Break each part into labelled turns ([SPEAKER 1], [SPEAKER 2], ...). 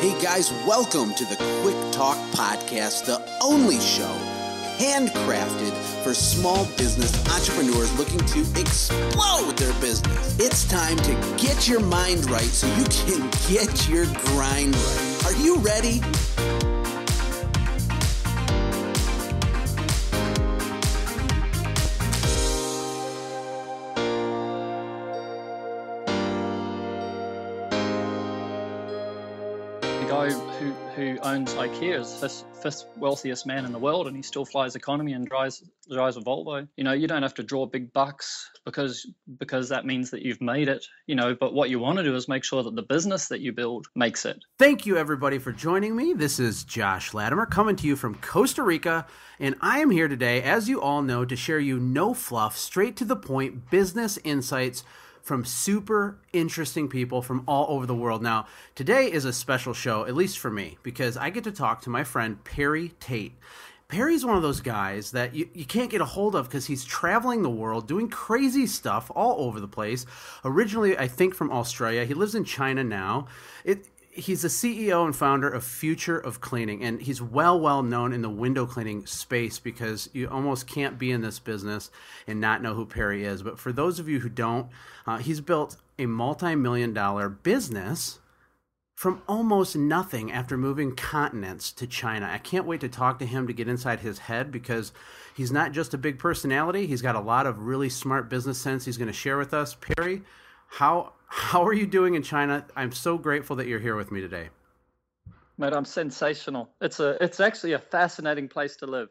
[SPEAKER 1] Hey guys, welcome to the Quick Talk Podcast, the only show handcrafted for small business entrepreneurs looking to explode their business. It's time to get your mind right so you can get your grind right. Are you ready?
[SPEAKER 2] Who, owns IKEA is fifth, fifth wealthiest man in the world, and he still flies economy and drives drives a Volvo. You know, you don't have to draw big bucks because because that means that you've made it. You know, but what you want to do is make sure that the business that you build makes it.
[SPEAKER 3] Thank you, everybody, for joining me. This is Josh Latimer coming to you from Costa Rica, and I am here today, as you all know, to share you no fluff, straight to the point business insights from super interesting people from all over the world. Now, today is a special show, at least for me, because I get to talk to my friend Perry Tait. Perry's one of those guys that you, you can't get a hold of because he's traveling the world doing crazy stuff all over the place. Originally, I think from Australia. He lives in China now. It, he's the CEO and founder of Future of Cleaning, and he's well, well known in the window cleaning space because you almost can't be in this business and not know who Perry is. But for those of you who don't, uh, he's built a multi million dollar business from almost nothing after moving continents to China. I can't wait to talk to him to get inside his head because he's not just a big personality, he's got a lot of really smart business sense he's going to share with us. Perry, how how are you doing in China? I'm so grateful that you're here with me today.
[SPEAKER 2] Mate, I'm sensational. It's a it's actually a fascinating place to live.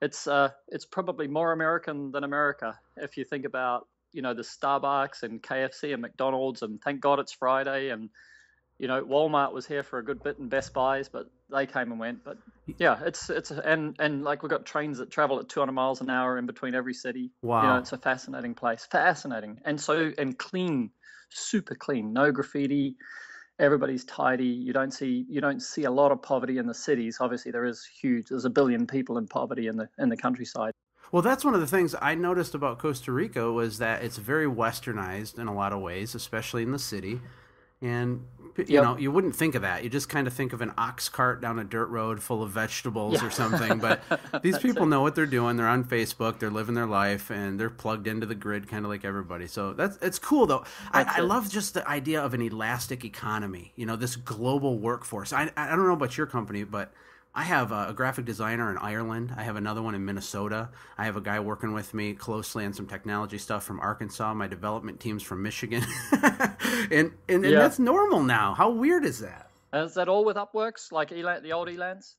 [SPEAKER 2] It's uh it's probably more American than America if you think about you know the Starbucks and KFC and McDonald's and thank God it's Friday and you know Walmart was here for a good bit and Best Buys but they came and went but yeah it's it's and and like we've got trains that travel at 200 miles an hour in between every city
[SPEAKER 3] wow
[SPEAKER 2] you know it's a fascinating place fascinating and so and clean super clean no graffiti everybody's tidy you don't see you don't see a lot of poverty in the cities obviously there is huge there's a billion people in poverty in the in the countryside
[SPEAKER 3] well, that's one of the things I noticed about Costa Rica was that it's very westernized in a lot of ways, especially in the city. And you yep. know, you wouldn't think of that. You just kind of think of an ox cart down a dirt road full of vegetables yeah. or something. But these people it. know what they're doing. They're on Facebook. They're living their life, and they're plugged into the grid, kind of like everybody. So that's it's cool though. I, I, love just the idea of an elastic economy. You know, this global workforce. I I don't know about your company, but I have a, graphic designer in Ireland. I have another one in Minnesota. I have a guy working with me closely on some technology stuff from Arkansas. My development team's from Michigan, and and, and yeah. that's normal now. How weird is that?
[SPEAKER 2] Is that all with Upworks, like Elan, the old Elance?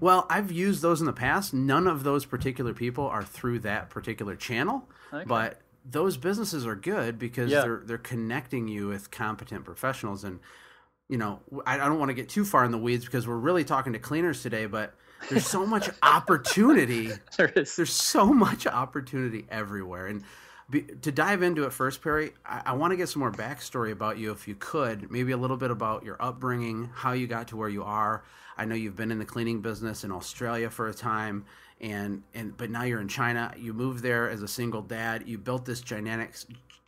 [SPEAKER 3] Well, I've used those in the past. None of those particular people are through that particular channel, okay. but those businesses are good because yeah. they're they're connecting you with competent professionals and you know, I, don't want to get too far in the weeds because we're really talking to cleaners today, but there's so much opportunity.
[SPEAKER 2] there is.
[SPEAKER 3] There's so much opportunity everywhere. And be, to dive into it first, Perry, I, I want to get some more backstory about you, if you could. Maybe a little bit about your upbringing, how you got to where you are. I know you've been in the cleaning business in Australia for a time, and and but now you're in China. You moved there as a single dad. You built this gigantic,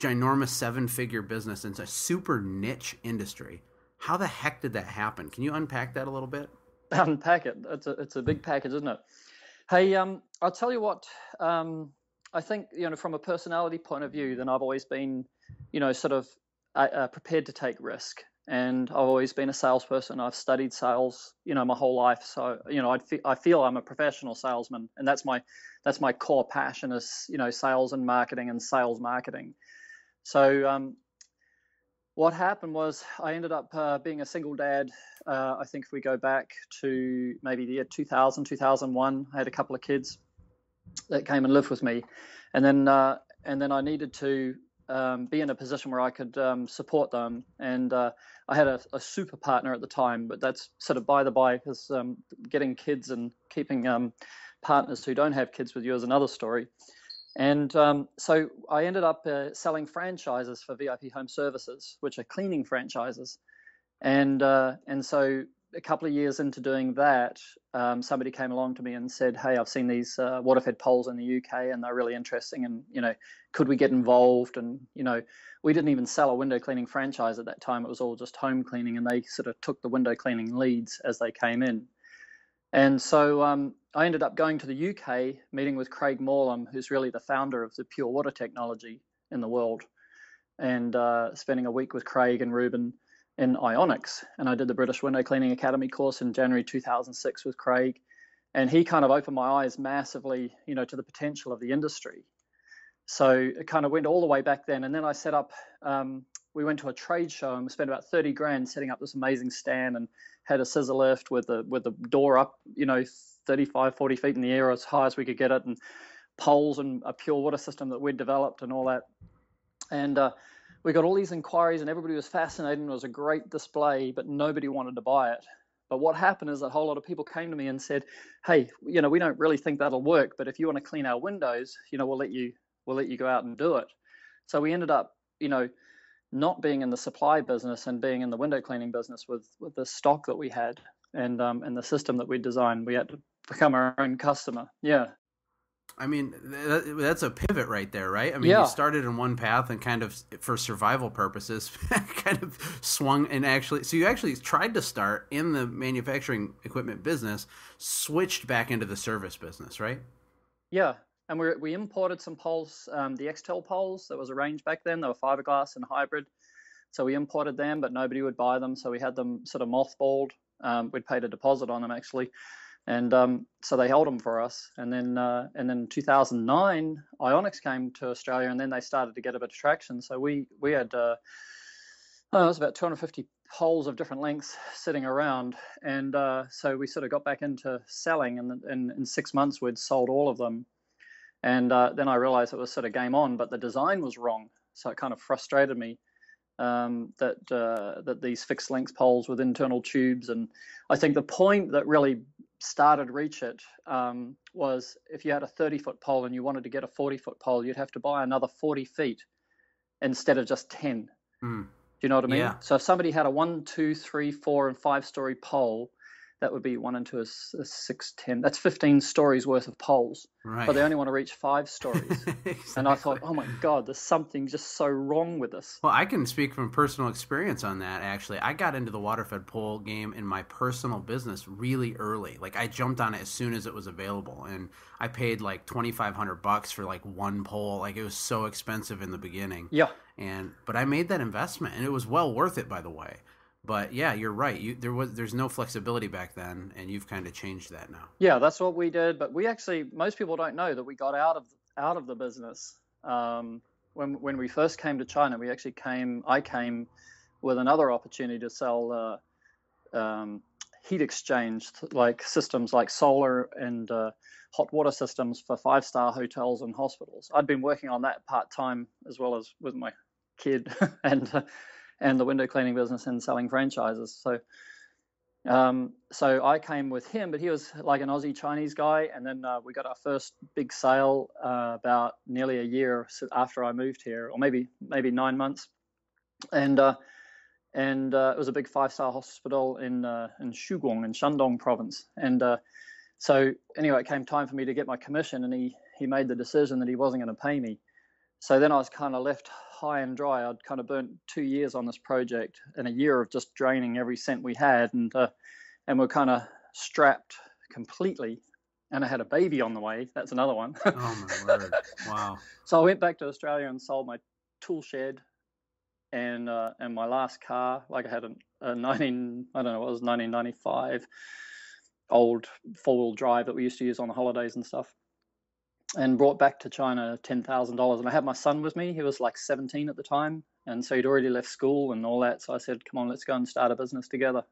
[SPEAKER 3] ginormous seven-figure business. It's a super niche industry how the heck did that happen? Can you unpack that a little bit?
[SPEAKER 2] Unpack it. It's a it's a big package, isn't it? Hey, um, I'll tell you what. Um, I think you know from a personality point of view, then I've always been, you know, sort of uh, uh, prepared to take risk, and I've always been a salesperson. I've studied sales, you know, my whole life. So you know, fe- I feel I'm a professional salesman, and that's my that's my core passion is you know sales and marketing and sales marketing. So um, what happened was I ended up uh, being a single dad. Uh, I think if we go back to maybe the year 2000, 2001, I had a couple of kids that came and lived with me, and then uh, and then I needed to um, be in a position where I could um, support them. And uh, I had a, a, super partner at the time, but that's sort of by the by because um, getting kids and keeping um, partners who don't have kids with you is another story. And um, so I ended up uh, selling franchises for VIP Home Services, which are cleaning franchises. And uh, and so a couple of years into doing that, um, somebody came along to me and said, "Hey, I've seen these uh, water-fed poles in the UK, and they're really interesting. And you know, could we get involved?" And you know, we didn't even sell a window cleaning franchise at that time. It was all just home cleaning, and they sort of took the window cleaning leads as they came in. And so um, I ended up going to the UK, meeting with Craig Morlam, who's really the founder of the pure water technology in the world, and uh, spending a week with Craig and Ruben in Ionix. And I did the British Window Cleaning Academy course in January 2006 with Craig. And he kind of opened my eyes massively, you know, to the potential of the industry. So it kind of went all the way back then. And then I set up, um, we went to a trade show and we spent about 30 grand setting up this amazing stand and had a scissor lift with the, with the door up, you know, 35, 40 feet in the air as high as we could get it and poles and a pure water system that we'd developed and all that. And uh, we got all these inquiries and everybody was fascinated and it was a great display, but nobody wanted to buy it. But what happened is that a whole lot of people came to me and said, "Hey, you know, we don't really think that'll work, but if you want to clean our windows, you know, we'll let you we'll let you go out and do it." So we ended up, you know, not being in the supply business and being in the window cleaning business with with the stock that we had and um, and the system that we designed. We had to become our own customer. Yeah.
[SPEAKER 3] I mean, that's a pivot right there, right? I mean, yeah. you started in one path and kind of, for survival purposes, kind of swung and actually, so you actually tried to start in the manufacturing equipment business, switched back into the service business, right?
[SPEAKER 2] Yeah. And we we imported some poles, um, the Xtel poles that was arranged back then. They were fiberglass and hybrid. So we imported them, but nobody would buy them. So we had them sort of mothballed. Um, we'd paid a deposit on them actually and um, so they held them for us. And then uh, and then 2009, Ionics came to Australia, and then they started to get a bit of traction. So we we had uh, oh, it was about 250 poles of different lengths sitting around, and uh, so we sort of got back into selling, and in, in six months we'd sold all of them. And uh, then I realized it was sort of game on, but the design was wrong, so it kind of frustrated me. Um, that uh, that these fixed length poles with internal tubes, and I think the point that really started REACH-IT um, was if you had a 30 foot pole and you wanted to get a 40 foot pole, you'd have to buy another 40 feet instead of just 10. Mm. Do you know what I mean? Yeah. So if somebody had a one, two, three, four, and five story pole, that would be one into a, a six, ten. That's 15 stories worth of poles. Right. But they only want to reach five stories. exactly. And I thought, oh my God, there's something just so wrong with this.
[SPEAKER 3] Well, I can speak from personal experience on that, actually. I got into the waterfed pole game in my personal business really early. Like, I jumped on it as soon as it was available. And I paid like 2500 bucks for like one pole. Like, it was so expensive in the beginning.
[SPEAKER 2] Yeah.
[SPEAKER 3] And, but I made that investment and it was well worth it, by the way. But yeah, you're right. You, there was there's no flexibility back then, and you've kind of changed that now.
[SPEAKER 2] Yeah, that's what we did. But we actually most people don't know that we got out of out of the business um, when when we first came to China. We actually came. I came with another opportunity to sell uh, um, heat exchange like systems like solar and uh, hot water systems for five star hotels and hospitals. I'd been working on that part time as well as with my kid and. Uh, and the window cleaning business and selling franchises. So, um, so I came with him, but he was like an Aussie Chinese guy, and then uh, we got our first big sale uh, about nearly a year after I moved here, or maybe maybe nine months, and uh, and uh, it was a big five star hospital in uh, in Shouguang in Shandong province, and uh, so anyway, it came time for me to get my commission, and he he made the decision that he wasn't going to pay me. So then I was kind of left high and dry. I'd kind of burnt two years on this project and a year of just draining every cent we had, and uh, and we're kind of strapped completely. And I had a baby on the way. That's another one.
[SPEAKER 3] oh my word! Wow.
[SPEAKER 2] So I went back to Australia and sold my tool shed and uh, and my last car. Like I had a, a 19, I don't know, it was 1995 old four wheel drive that we used to use on the holidays and stuff and brought back to China ten thousand dollars. And I had my son with me. He was like seventeen at the time, and so he'd already left school and all that. So I said, "Come on, let's go and start a business together."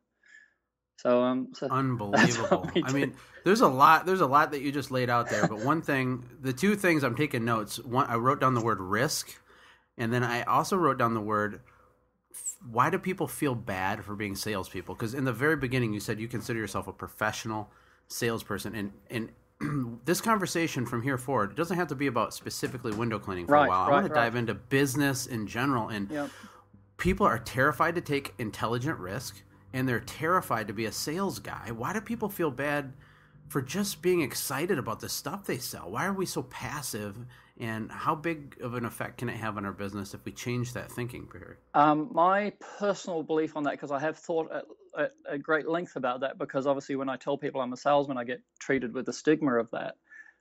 [SPEAKER 2] So um, so
[SPEAKER 3] unbelievable. I mean, there's a lot. There's a lot that you just laid out there. But one thing, the two things I'm taking notes. One, I wrote down the word risk, and then I also wrote down the word. Why do people feel bad for being salespeople? Because in the very beginning, you said you consider yourself a professional salesperson, and and this conversation from here forward it doesn't have to be about specifically window cleaning for right, a while. Right, I want to right. dive into business in general, and yep. people are terrified to take intelligent risk, and they're terrified to be a sales guy. Why do people feel bad for just being excited about the stuff they sell? Why are we so passive? And how big of an effect can it have on our business if we change that thinking, Perry?
[SPEAKER 2] Um, my personal belief on that, because I have thought at, at, at, great length about that, because obviously when I tell people I'm a salesman, I get treated with the stigma of that,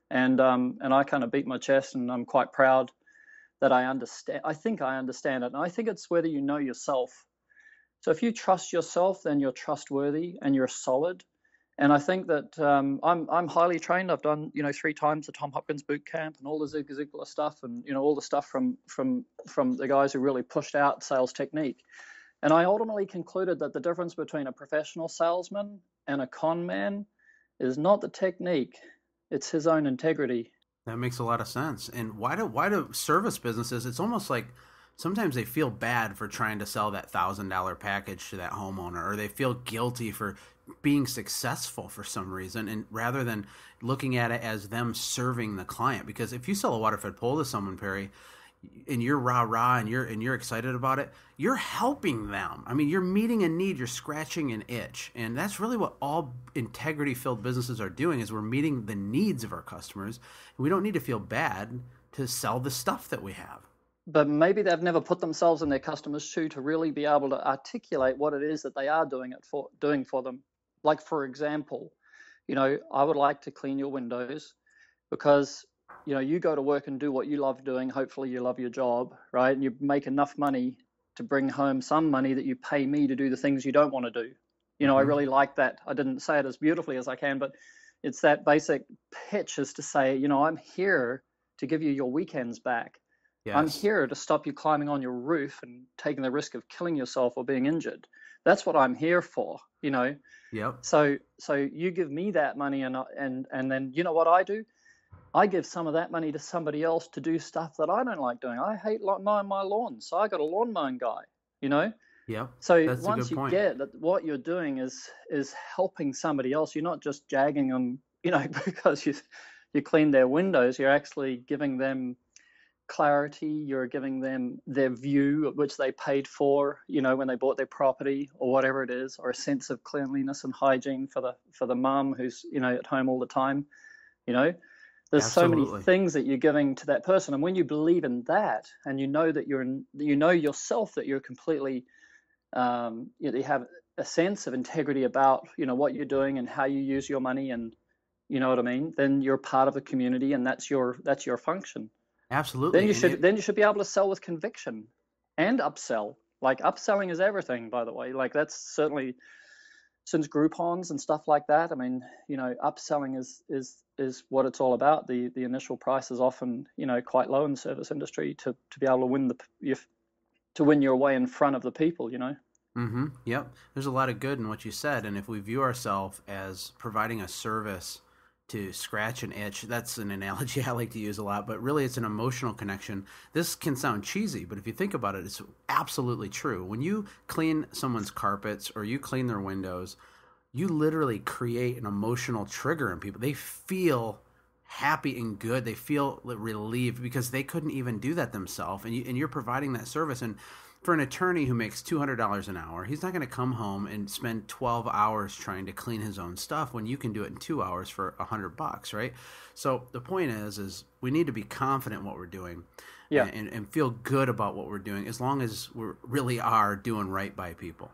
[SPEAKER 2] and um, and I kind of beat my chest, and I'm quite proud that I understand. I think I understand it, and I think it's whether you know yourself. So if you trust yourself, then you're trustworthy and you're solid and I think that um, I'm I'm highly trained. I've done you know three times the Tom Hopkins boot camp and all the Zig Ziglar stuff, and you know all the stuff from from from the guys who really pushed out sales technique. And I ultimately concluded that the difference between a professional salesman and a con man is not the technique; it's his own integrity.
[SPEAKER 3] That makes a lot of sense. And why do why do service businesses? It's almost like sometimes they feel bad for trying to sell that thousand dollar package to that homeowner, or they feel guilty for being successful for some reason and rather than looking at it as them serving the client because if you sell a water-fed pole to someone perry and you're rah rah and you're and you're excited about it you're helping them. I mean you're meeting a need you're scratching an itch. And that's really what all integrity filled businesses are doing is we're meeting the needs of our customers. We don't need to feel bad to sell the stuff that we have.
[SPEAKER 2] But maybe they've never put themselves in their customers' shoe to really be able to articulate what it is that they are doing it for doing for them. Like, for example, you know, I would like to clean your windows because, you know, you go to work and do what you love doing. Hopefully, you love your job, right? And you make enough money to bring home some money that you pay me to do the things you don't want to do. You know, mm-hmm. I really like that. I didn't say it as beautifully as I can, but it's that basic pitch is to say, you know, I'm here to give you your weekends back. Yes. I'm here to stop you climbing on your roof and taking the risk of killing yourself or being injured. That's what I'm here for, you know.
[SPEAKER 3] Yep.
[SPEAKER 2] So so you give me that money and and and then you know what I do? I give some of that money to somebody else to do stuff that I don't like doing. I hate mowing my lawn, so I got a lawn mowing guy. You know.
[SPEAKER 3] Yeah.
[SPEAKER 2] So once you point. get that what you're doing is is helping somebody else, you're not just jagging them, you know, because you you clean their windows. You're actually giving them clarity you're giving them their view which they paid for you know when they bought their property or whatever it is or a sense of cleanliness and hygiene for the for the mum who's you know at home all the time you know there's Absolutely. so many things that you're giving to that person and when you believe in that and you know that you're in, you know yourself that you're completely um, you, know, you have a sense of integrity about you know what you're doing and how you use your money and you know what I mean then you're part of the community and that's your that's your function
[SPEAKER 3] Absolutely.
[SPEAKER 2] Then you should it, then you should be able to sell with conviction and upsell. Like upselling is everything, by the way. Like that's certainly since Groupons and stuff like that. I mean, you know, upselling is is is what it's all about. The the initial price is often you know quite low in the service industry to to be able to win the to win your way in front of the people. You know.
[SPEAKER 3] Mm-hmm. Yep. There's a lot of good in what you said, and if we view ourselves as providing a service to scratch an itch. That's an analogy I like to use a lot, but really it's an emotional connection. This can sound cheesy, but if you think about it, it's absolutely true. When you clean someone's carpets or you clean their windows, you literally create an emotional trigger in people. They feel happy and good. They feel relieved because they couldn't even do that themselves, and you, and you're providing that service. And for an attorney who makes $200 an hour, he's not going to come home and spend 12 hours trying to clean his own stuff when you can do it in 2 hours for 100 bucks, right? So the point is is we need to be confident in what we're doing.
[SPEAKER 2] Yeah.
[SPEAKER 3] And, and feel good about what we're doing as long as we really are doing right by people.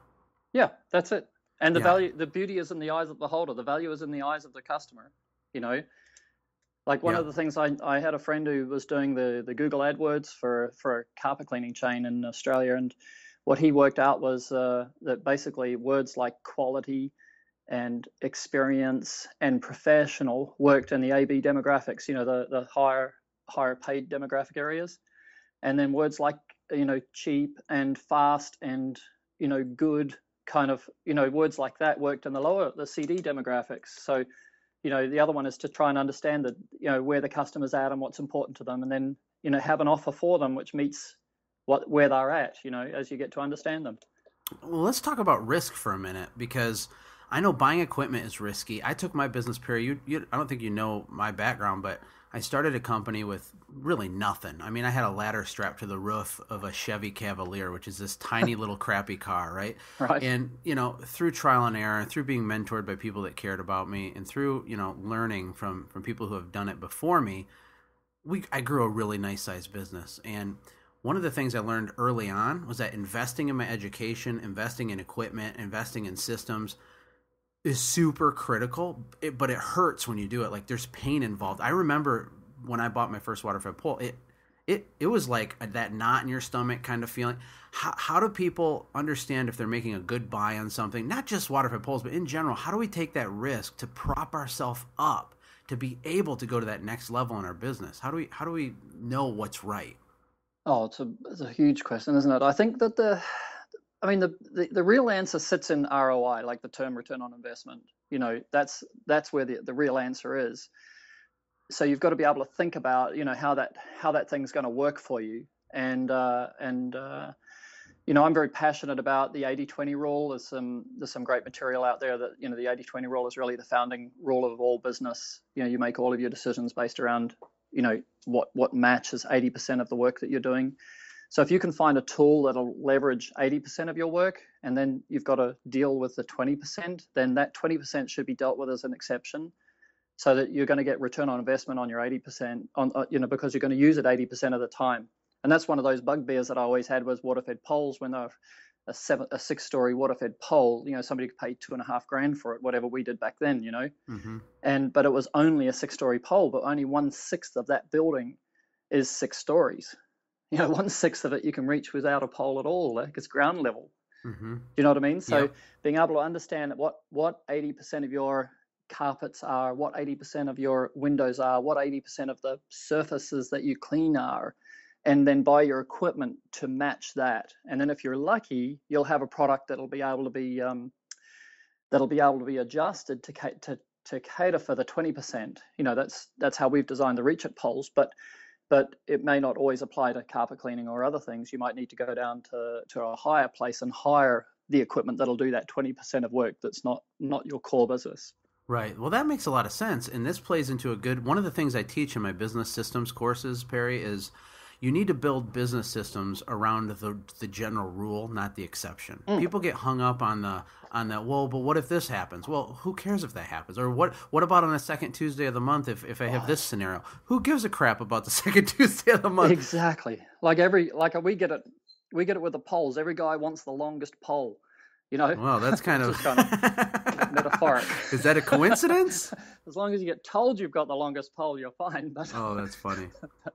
[SPEAKER 2] Yeah, that's it. And the yeah. value the beauty is in the eyes of the holder, The value is in the eyes of the customer, you know. Like one yeah. of the things I, I had a friend who was doing the, the Google AdWords for for a carpet cleaning chain in Australia, and what he worked out was uh, that basically words like quality and experience and professional worked in the AB demographics, you know, the, the higher higher paid demographic areas, and then words like you know cheap and fast and you know good kind of you know words like that worked in the lower the CD demographics. So you know the other one is to try and understand that you know where the customers at and what's important to them and then you know have an offer for them which meets what where they're at you know as you get to understand them.
[SPEAKER 3] Well let's talk about risk for a minute because I know buying equipment is risky. I took my business period. You, you, I don't think you know my background, but I started a company with really nothing. I mean, I had a ladder strapped to the roof of a Chevy Cavalier, which is this tiny little crappy car, right?
[SPEAKER 2] Right.
[SPEAKER 3] And you know, through trial and error, through being mentored by people that cared about me, and through you know learning from from people who have done it before me, we I grew a really nice sized business. And one of the things I learned early on was that investing in my education, investing in equipment, investing in systems is super critical, it, but it hurts when you do it. Like there's pain involved. I remember when I bought my first water pole, it it it was like that knot in your stomach kind of feeling. How how do people understand if they're making a good buy on something? Not just water poles, but in general, how do we take that risk to prop ourselves up to be able to go to that next level in our business? How do we how do we know what's right?
[SPEAKER 2] Oh, it's a it's a huge question, isn't it? I think that the I mean, the, the, the, real answer sits in ROI, like the term return on investment. You know, that's that's where the, the real answer is. So you've got to be able to think about, you know, how that how that thing's going to work for you. And uh, and uh, you know, I'm very passionate about the 80-20 rule. There's some there's some great material out there that you know the 80-20 rule is really the founding rule of all business. You know, you make all of your decisions based around you know what what matches 80% of the work that you're doing so if you can find a tool that'll leverage 80% of your work and then you've got to deal with the 20%, then that 20% should be dealt with as an exception so that you're going to get return on investment on your 80% on uh, you know because you're going to use it 80% of the time. And that's one of those bugbears that I always had was water-fed poles when they're a seven, a six-story water-fed pole. You know, somebody could pay two and a half grand for it, whatever we did back then. You know, mm-hmm. and but it was only a six-story pole, but only one sixth of that building is six stories you know, one sixth of it you can reach without a pole at all. Like it's ground level. Mm-hmm. Do you know what I mean? So being able to understand what what 80% of your carpets are, what 80% of your windows are, what 80% of the surfaces that you clean are, and then buy your equipment to match that. And then if you're lucky, you'll have a product that'll be able to be um, that'll be able to be adjusted to to to cater for the 20%. You know, that's that's how we've designed the REACH-IT poles, but but it may not always apply to carpet cleaning or other things. You might need to go down to, to a higher place and hire the equipment that'll do that 20% of work that's not not your core business.
[SPEAKER 3] Right. Well, that makes a lot of sense. And this plays into a good one of the things I teach in my business systems courses, Perry, is you need to build business systems around the the general rule, not the exception. Mm. People get hung up on the on that. Well, but what if this happens? Well, who cares if that happens? Or what what about on the second Tuesday of the month if if I have this scenario? Who gives a crap about the second Tuesday of the month?
[SPEAKER 2] Exactly. Like every like we get it we get it with the poles. Every guy wants the longest pole. You know.
[SPEAKER 3] Well, that's kind of,
[SPEAKER 2] kind of metaphoric.
[SPEAKER 3] Is that a coincidence?
[SPEAKER 2] as long as you get told you've got the longest pole, you're fine. But
[SPEAKER 3] oh, that's funny.
[SPEAKER 2] but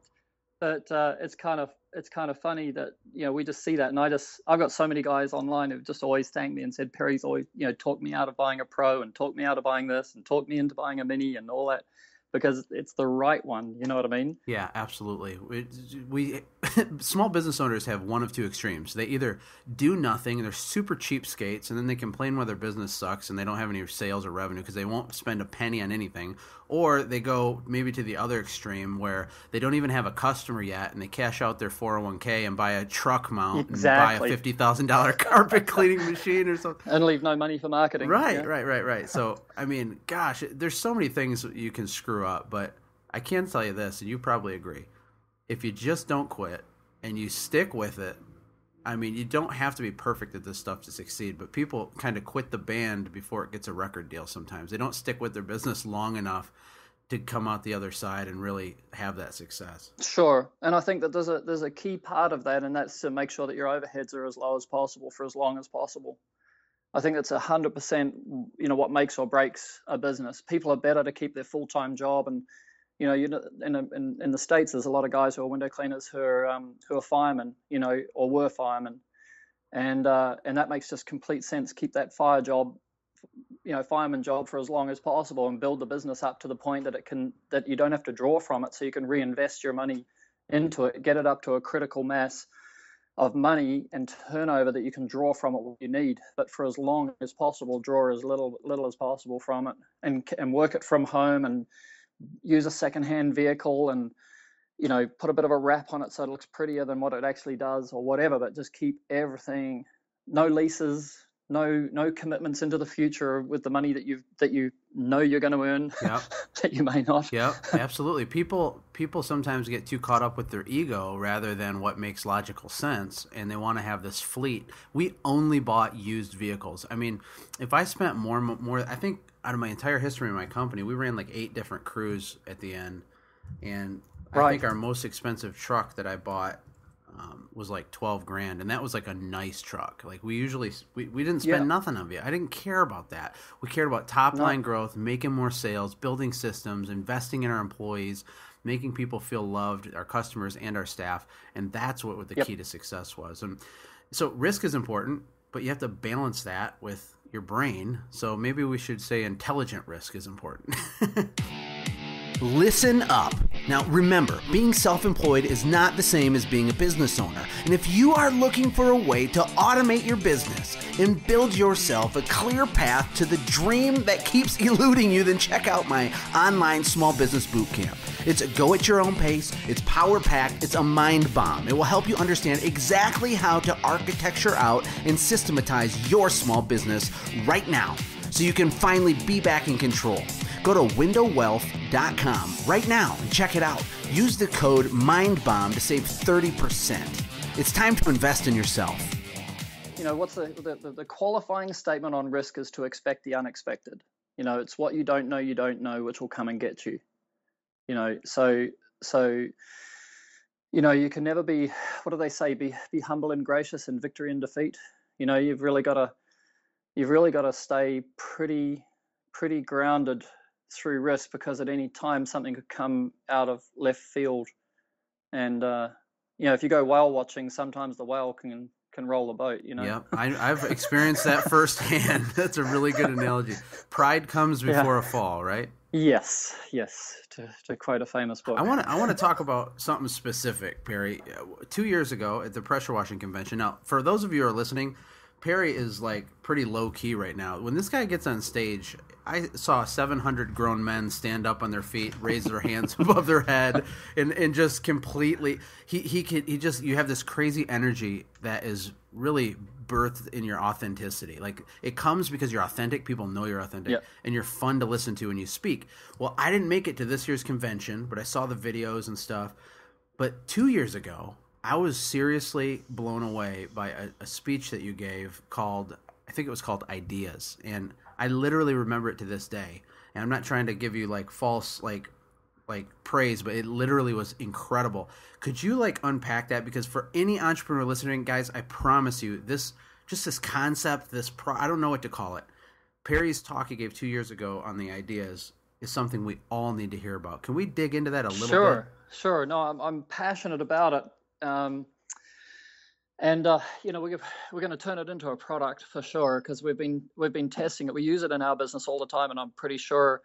[SPEAKER 2] uh, it's kind of it's kind of funny that you know we just see that, and I just I've got so many guys online who've just always thanked me and said Perry's always you know talked me out of buying a pro and talked me out of buying this and talked me into buying a mini and all that because it's the right one. You know what I mean?
[SPEAKER 3] Yeah, absolutely. We, we small business owners have one of two extremes. They either do nothing and they're super cheapskates, and then they complain why their business sucks and they don't have any sales or revenue because they won't spend a penny on anything, or they go maybe to the other extreme where they don't even have a customer yet and they cash out their 401k and buy a truck mount exactly. and buy a fifty thousand dollar carpet cleaning machine or something
[SPEAKER 2] and leave no money for marketing.
[SPEAKER 3] Right, yeah. right, right, right. So I mean, gosh, there's so many things you can screw up, but I can tell you this, and you probably agree. If you just don't quit and you stick with it, I mean, you don't have to be perfect at this stuff to succeed, but people kind of quit the band before it gets a record deal sometimes. They don't stick with their business long enough to come out the other side and really have that success.
[SPEAKER 2] Sure. And I think that there's a there's a key part of that and that's to make sure that your overheads are as low as possible for as long as possible. I think that's 100% you know what makes or breaks a business. People are better to keep their full-time job and you know, in, in, in the states, there's a lot of guys who are window cleaners who are um, who are firemen, you know, or were firemen, and uh, and that makes just complete sense. Keep that fire job, you know, fireman job for as long as possible, and build the business up to the point that it can that you don't have to draw from it, so you can reinvest your money into it, get it up to a critical mass of money and turnover that you can draw from it what you need. But for as long as possible draw as little little as possible from it and and work it from home and use a secondhand vehicle and you know put a bit of a wrap on it so it looks prettier than what it actually does or whatever but just keep everything no leases no no commitments into the future with the money that you that you know you're going to earn
[SPEAKER 3] Yep.
[SPEAKER 2] that you may not.
[SPEAKER 3] Yep, absolutely. People people sometimes get too caught up with their ego rather than what makes logical sense, and they want to have this fleet. We only bought used vehicles. I mean, if I spent more more, I think out of my entire history of my company, we ran like eight different crews at the end, and I think our most expensive truck that I bought. Um, was like 12 grand and that was like a nice truck like we usually we, we didn't spend
[SPEAKER 2] Yeah.
[SPEAKER 3] nothing of it i didn't care about that we cared about top
[SPEAKER 2] No.
[SPEAKER 3] line growth making more sales building systems investing in our employees making people feel loved our customers and our staff and that's what the
[SPEAKER 2] Yep.
[SPEAKER 3] key to success was and so risk is important but you have to balance that with your brain so maybe we should say intelligent risk is important
[SPEAKER 1] Listen up. Now, remember, being self employed is not the same as being a business owner. And if you are looking for a way to automate your business and build yourself a clear path to the dream that keeps eluding you, then check out my online small business boot camp. It's go at your own pace, it's power packed, it's a mind bomb. It will help you understand exactly how to architecture out and systematize your small business right now so you can finally be back in control. Go to windowwealth.com right now and check it out. Use the code MINDBOMB to save 30%. It's time to invest in yourself.
[SPEAKER 2] you know what's the the- the qualifying statement on risk is to expect the unexpected you know it's what you don't know you don't know which will come and get you you know so so you know you can never be what do they say? Be be humble and gracious in victory and defeat. You know you've really got to you've really got to stay pretty pretty grounded through risk because at any time something could come out of left field. And uh you know if you go whale watching sometimes the whale can can roll a boat you know
[SPEAKER 3] Yep, I, I've experienced that firsthand. That's a really good analogy. Pride comes
[SPEAKER 2] Yeah.
[SPEAKER 3] before a fall, right?
[SPEAKER 2] Yes, yes. To, to quote a famous book.
[SPEAKER 3] I want to I want to talk about something specific, Perry. Two years ago at the pressure washing convention. Now, for those of you who are listening, Perry is like pretty low key right now. When this guy gets on stage, I saw 700 grown men stand up on their feet, raise their hands above their head, and, and just completely. He he can he just you have this crazy energy that is really birthed in your authenticity. Like it comes because you're authentic. People know you're authentic,
[SPEAKER 2] Yeah.
[SPEAKER 3] and you're fun to listen to when you speak. Well, I didn't make it to this year's convention, but I saw the videos and stuff. But two years ago, I was seriously blown away by a, a speech that you gave called, I think it was called Ideas. And I literally remember it to this day. And I'm not trying to give you like false, like, like praise, but it literally was incredible. Could you like unpack that? Because for any entrepreneur listening, guys, I promise you, this just this concept, this pro, I don't know what to call it. Perry's talk he gave two years ago on the ideas is something we all need to hear about. Can we dig into that a little
[SPEAKER 2] sure,
[SPEAKER 3] bit?
[SPEAKER 2] sure. No, I'm, I'm passionate about it. Um, and uh, you know we're we're going to turn it into a product for sure because we've been we've been testing it. We use it in our business all the time, and I'm pretty sure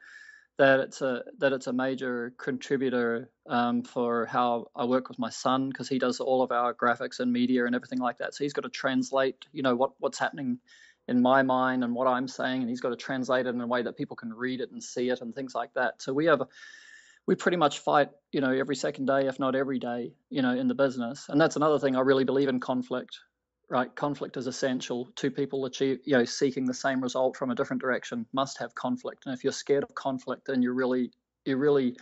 [SPEAKER 2] that it's a that it's a major contributor um, for how I work with my son because he does all of our graphics and media and everything like that. So he's got to translate, you know, what what's happening in my mind and what I'm saying, and he's got to translate it in a way that people can read it and see it and things like that. So we have we pretty much fight, you know, every second day, if not every day, you know, in the business. And that's another thing I really believe in conflict, right? Conflict is essential. Two people achieve, you know, seeking the same result from a different direction must have conflict. And if you're scared of conflict, then you're really, you're really,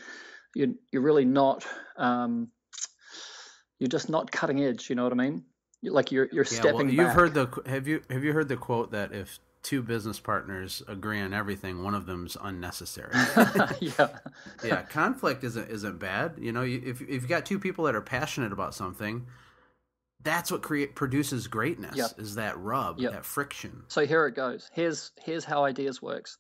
[SPEAKER 2] you're, you're really not, um, you're just not cutting edge. You know what I mean? Like you're, you're
[SPEAKER 3] Yeah,
[SPEAKER 2] stepping
[SPEAKER 3] well, you've
[SPEAKER 2] back.
[SPEAKER 3] heard the have you have you heard the quote that if two business partners agree on everything, one of them's unnecessary.
[SPEAKER 2] yeah.
[SPEAKER 3] yeah, conflict isn't isn't bad. You know, you, if if you've got two people that are passionate about something, that's what create produces greatness.
[SPEAKER 2] Yep.
[SPEAKER 3] Is that rub,
[SPEAKER 2] Yep.
[SPEAKER 3] that friction?
[SPEAKER 2] So here it goes. Here's here's how ideas works.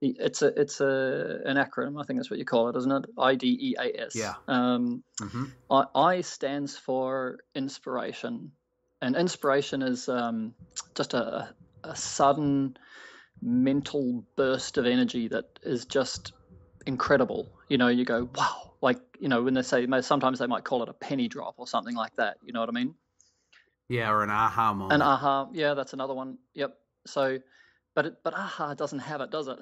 [SPEAKER 2] It's a it's a an acronym. I think that's what you call it, isn't it? I D E A S.
[SPEAKER 3] Yeah.
[SPEAKER 2] Um,
[SPEAKER 3] hmm
[SPEAKER 2] I, I stands for inspiration, and inspiration is um, just a a sudden mental burst of energy that is just incredible. You know, you go wow, like you know when they say sometimes they might call it a penny drop or something like that. You know what I mean?
[SPEAKER 3] Yeah, or an aha moment.
[SPEAKER 2] An aha, yeah, that's another one. Yep. So, but it, but aha doesn't have it, does it?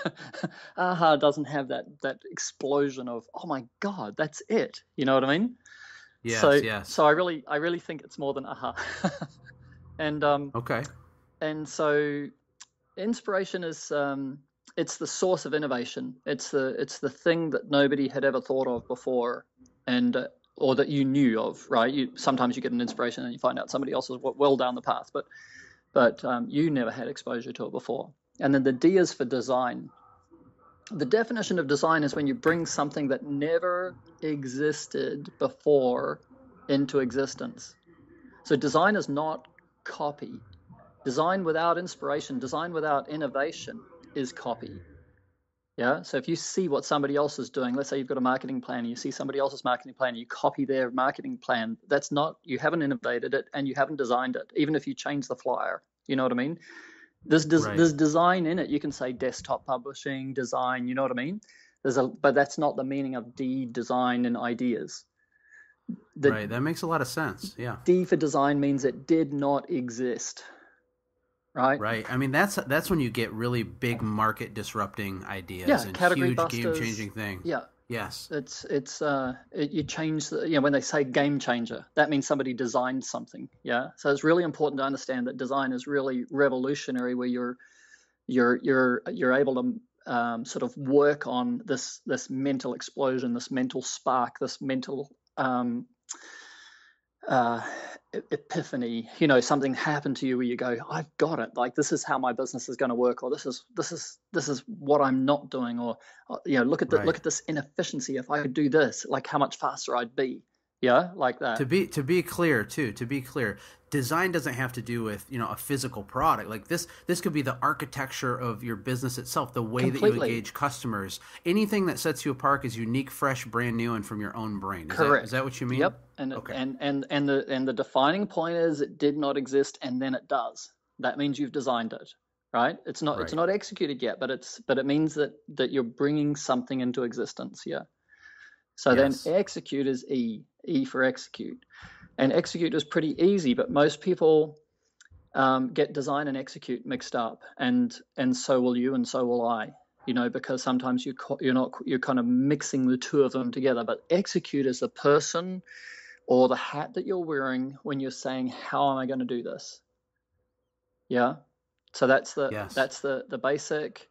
[SPEAKER 2] aha doesn't have that that explosion of oh my god, that's it. You know what I mean?
[SPEAKER 3] yes,
[SPEAKER 2] so,
[SPEAKER 3] yes.
[SPEAKER 2] So I really I really think it's more than aha. and um,
[SPEAKER 3] okay.
[SPEAKER 2] And so inspiration is um, it's the source of innovation. It's the it's the thing that nobody had ever thought of before, and uh, or that you knew of. Right? You sometimes you get an inspiration and you find out somebody else is well down the path, but but um, you never had exposure to it before. And then the D is for design. The definition of design is when you bring something that never existed before into existence. So design is not copy. Design without inspiration, design without innovation is copy. Yeah. So if you see what somebody else is doing, let's say you've got a marketing plan, and you see somebody else's marketing plan, and you copy their marketing plan. That's not you haven't innovated it and you haven't designed it. Even if you change the flyer, you know what I mean. There's des- right. there's design in it. You can say desktop publishing design. You know what I mean. There's a but that's not the meaning of D design and ideas.
[SPEAKER 3] The, right. That makes a lot of sense. Yeah.
[SPEAKER 2] D for design means it did not exist right?
[SPEAKER 3] Right. I mean, that's that's when you get really big market disrupting ideas yeah, and huge game changing things.
[SPEAKER 2] Yeah.
[SPEAKER 3] Yes.
[SPEAKER 2] It's it's uh it, you change the you know when they say game changer that means somebody designed something yeah so it's really important to understand that design is really revolutionary where you're you're you're you're able to um, sort of work on this this mental explosion this mental spark this mental um, uh, epiphany you know something happened to you where you go i've got it. Like this is how my business is going to work or this is this is this is what i'm not doing or, or you know look at the right. look at this inefficiency. If i could do this like how much faster i'd be yeah like that.
[SPEAKER 3] To be to be clear too to be clear design doesn't have to do with you know a physical product. Like this this could be the architecture of your business itself the way Completely. that you engage customers. Anything that sets you apart is unique fresh brand new and from your own brain. Is
[SPEAKER 2] correct.
[SPEAKER 3] that, is that what you mean?
[SPEAKER 2] Yep. And okay. and and and the and the defining point is it did not exist and then it does. That means you've designed it right? It's not right. it's not executed yet but it's but it means that that you're bringing something into existence yeah so yes. then execute is e e for execute and execute is pretty easy, but most people um, get design and execute mixed up, and and so will you, and so will I. You know, because sometimes you you're not you're kind of mixing the two of them together. But execute is the person or the hat that you're wearing when you're saying, "How am I going to do this?" Yeah. So that's the yes. that's the the basic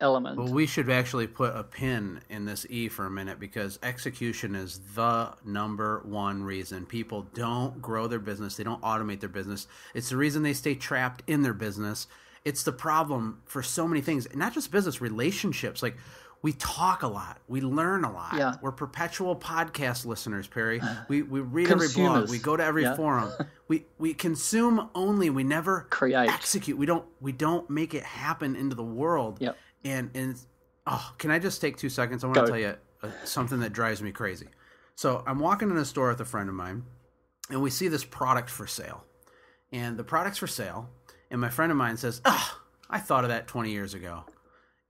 [SPEAKER 2] element.
[SPEAKER 3] Well, we should actually put a pin in this E for a minute because execution is the number one reason people don't grow their business. They don't automate their business. It's the reason they stay trapped in their business. It's the problem for so many things, not just business, relationships. Like we talk a lot, we learn a lot.
[SPEAKER 2] Yeah.
[SPEAKER 3] We're perpetual podcast listeners, Perry. We we read every blog, we go to every yeah. forum. We we consume only. We never
[SPEAKER 2] create,
[SPEAKER 3] execute. We don't we don't make it happen into the world.
[SPEAKER 2] Yep
[SPEAKER 3] and and oh, can I just take two seconds? I want to tell you uh, something that drives me crazy. So I'm walking in a store with a friend of mine, and we see this product for sale, and the product's for sale, and my friend of mine says, "Ah, oh, I thought of that 20 years ago,"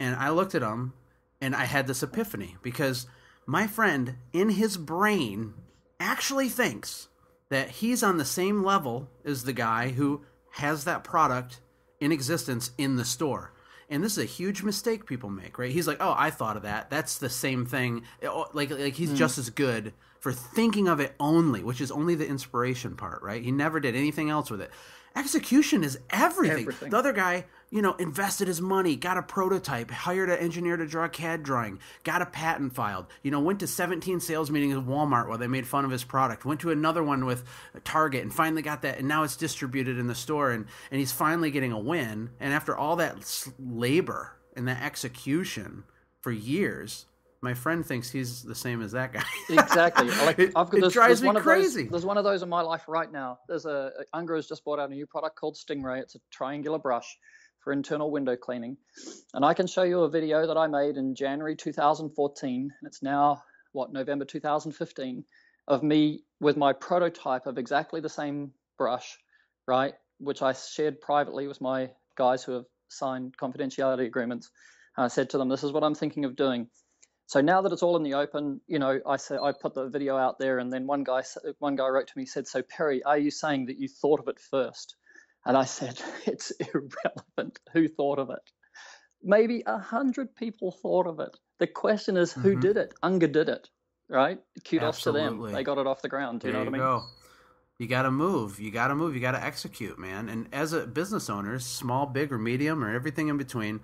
[SPEAKER 3] and I looked at him, and I had this epiphany because my friend in his brain actually thinks that he's on the same level as the guy who has that product in existence in the store. And this is a huge mistake people make, right? He's like, "Oh, I thought of that. That's the same thing." Like like he's mm. just as good for thinking of it only, which is only the inspiration part, right? He never did anything else with it. Execution is everything. everything. The other guy, you know, invested his money, got a prototype, hired an engineer to draw a CAD drawing, got a patent filed, you know, went to 17 sales meetings with Walmart where they made fun of his product, went to another one with Target and finally got that, and now it's distributed in the store, and, and he's finally getting a win. And after all that labor and that execution for years, my friend thinks he's the same as that guy.
[SPEAKER 2] exactly. Like,
[SPEAKER 3] it, I've got, it drives me crazy.
[SPEAKER 2] Those, there's one of those in my life right now. There's a Unger has just bought out a new product called Stingray. It's a triangular brush for internal window cleaning, and I can show you a video that I made in January 2014. and It's now what November 2015 of me with my prototype of exactly the same brush, right, which I shared privately with my guys who have signed confidentiality agreements. And I said to them, "This is what I'm thinking of doing." So now that it's all in the open, you know, I said I put the video out there, and then one guy one guy wrote to me said, "So Perry, are you saying that you thought of it first? And I said, "It's irrelevant who thought of it. Maybe a hundred people thought of it. The question is, who mm-hmm. did it? Unger did it, right? Kudos Absolutely. to them. They got it off the ground. Do you
[SPEAKER 3] there
[SPEAKER 2] know what
[SPEAKER 3] I
[SPEAKER 2] mean?
[SPEAKER 3] Go. You got to move. You got to move. You got to execute, man. And as a business owner, small, big, or medium, or everything in between,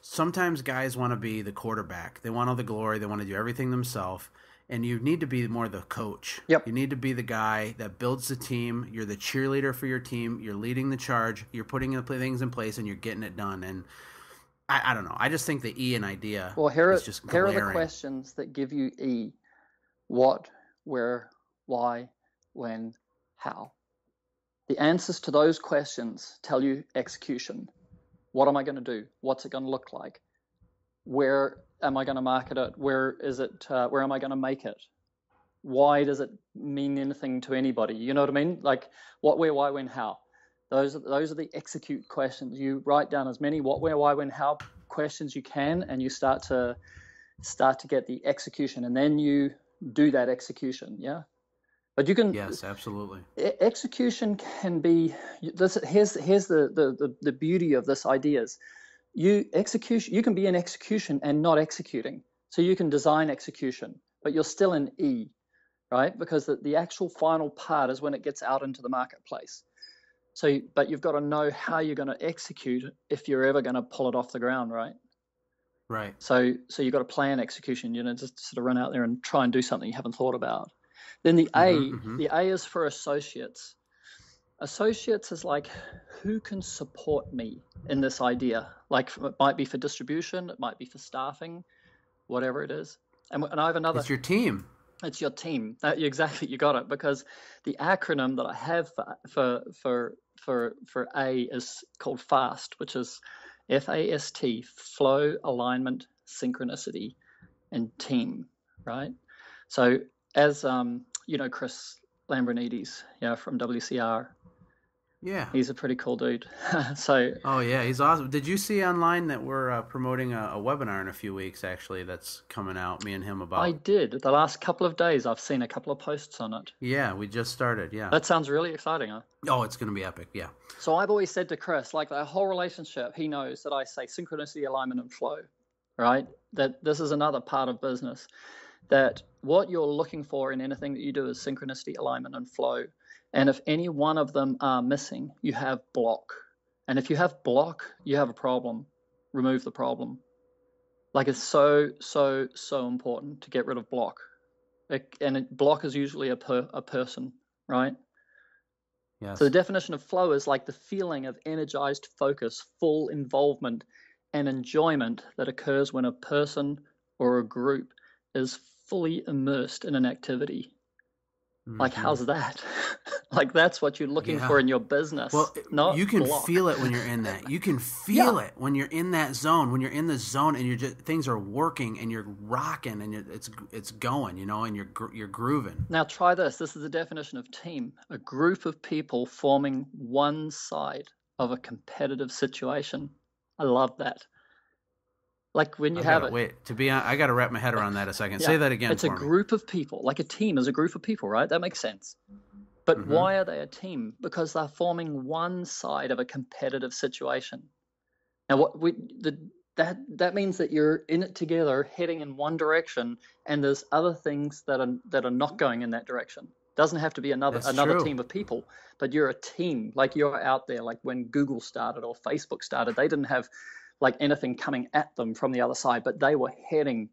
[SPEAKER 3] sometimes guys want to be the quarterback. They want all the glory. They want to do everything themselves. And you need to be more the coach.
[SPEAKER 2] Yep.
[SPEAKER 3] You need to be the guy that builds the team. You're the cheerleader for your team. You're leading the charge. You're putting the things in place, and you're getting it done. And I, I don't know. I just think the E in idea.
[SPEAKER 2] Well, here are,
[SPEAKER 3] just
[SPEAKER 2] here are the questions that give you E what, where, why, when, how. The answers to those questions tell you execution. What am I going to do? What's it going to look like? Where am I going to market it? Where is it? Uh, where am I going to make it? Why does it mean anything to anybody? You know what I mean? Like what, where, why, when, how. Those are those are the execute questions. You write down as many what, where, why, when, how questions you can, and you start to start to get the execution, and then you do that execution. Yeah. But you can
[SPEAKER 3] Yes, absolutely.
[SPEAKER 2] execution can be this here's here's the, the the the beauty of this ideas. is you execution you can be in execution and not executing so you can design execution but you're still in e right because the, the actual final part is when it gets out into the marketplace so but you've got to know how you're going to execute if you're ever going to pull it off the ground right
[SPEAKER 3] Right.
[SPEAKER 2] so so you've got to plan execution, you know, just sort of run out there and try and do something you haven't thought about. Then the A,
[SPEAKER 3] Mhm, mhm.
[SPEAKER 2] the A is for associates. Associates is like who can support me in this idea? Like it might be for distribution, it might be for staffing, whatever it is. And, and I have another
[SPEAKER 3] It's your team.
[SPEAKER 2] it's your team. That, exactly, you got it. Because the acronym that I have for for for for, for A is called FAST, which is F A S T, flow, alignment, synchronicity, and team. Right. So as um, you know, Chris Lambrinides, yeah, from WCR,
[SPEAKER 3] Yeah.
[SPEAKER 2] he's a pretty cool dude. so
[SPEAKER 3] Oh yeah, he's awesome. Did you see online that we're uh, promoting a, a webinar in a few weeks? Actually, that's coming out. Me and him about.
[SPEAKER 2] I did the last couple of days. I've seen a couple of posts on it.
[SPEAKER 3] Yeah, we just started. Yeah.
[SPEAKER 2] That sounds really exciting, huh?
[SPEAKER 3] oh, it's gonna be epic. Yeah.
[SPEAKER 2] So I've always said to Chris, like the whole relationship, he knows that I say synchronicity, alignment, and flow, right? That this is another part of business. That what you're looking for in anything that you do is synchronicity, alignment, and flow. And if any one of them are missing, you have block. And if you have block, you have a problem. Remove the problem. Like it's so, so, so important to get rid of block. It, and it, block is usually a, per, a person, right?
[SPEAKER 3] Yes.
[SPEAKER 2] So the definition of flow is like the feeling of energized focus, full involvement, and enjoyment that occurs when a person or a group is fully immersed in an activity. Like,
[SPEAKER 3] Mhm.
[SPEAKER 2] how's that? like, that's what you're looking
[SPEAKER 3] Yeah.
[SPEAKER 2] for in your business.
[SPEAKER 3] Well,
[SPEAKER 2] not
[SPEAKER 3] you can
[SPEAKER 2] block.
[SPEAKER 3] feel it when you're in that. You can feel it when you're in that zone. When you're in the zone and you're just things are working and you're rocking and you're, it's it's going, you know, and you're you're grooving.
[SPEAKER 2] Now, try this. This is the definition of team a group of people forming one side of a competitive situation. I love that. Like when you
[SPEAKER 3] I
[SPEAKER 2] have
[SPEAKER 3] gotta-
[SPEAKER 2] it.
[SPEAKER 3] Wait, to be hon- I got to wrap my head around that a second.
[SPEAKER 2] Yeah,
[SPEAKER 3] Say that again
[SPEAKER 2] It's a
[SPEAKER 3] me.
[SPEAKER 2] group of people, like a team is a group of people, right? That makes sense. But
[SPEAKER 3] Mhm.
[SPEAKER 2] why are they a team? Because they're forming one side of a competitive situation. Now, what we the that that means that you're in it together, heading in one direction, and there's other things that are that are not going in that direction. Doesn't have to be another
[SPEAKER 3] That's
[SPEAKER 2] another
[SPEAKER 3] true.
[SPEAKER 2] team of people, but you're a team. Like you're out there. Like when Google started or Facebook started, they didn't have like anything coming at them from the other side, but they were heading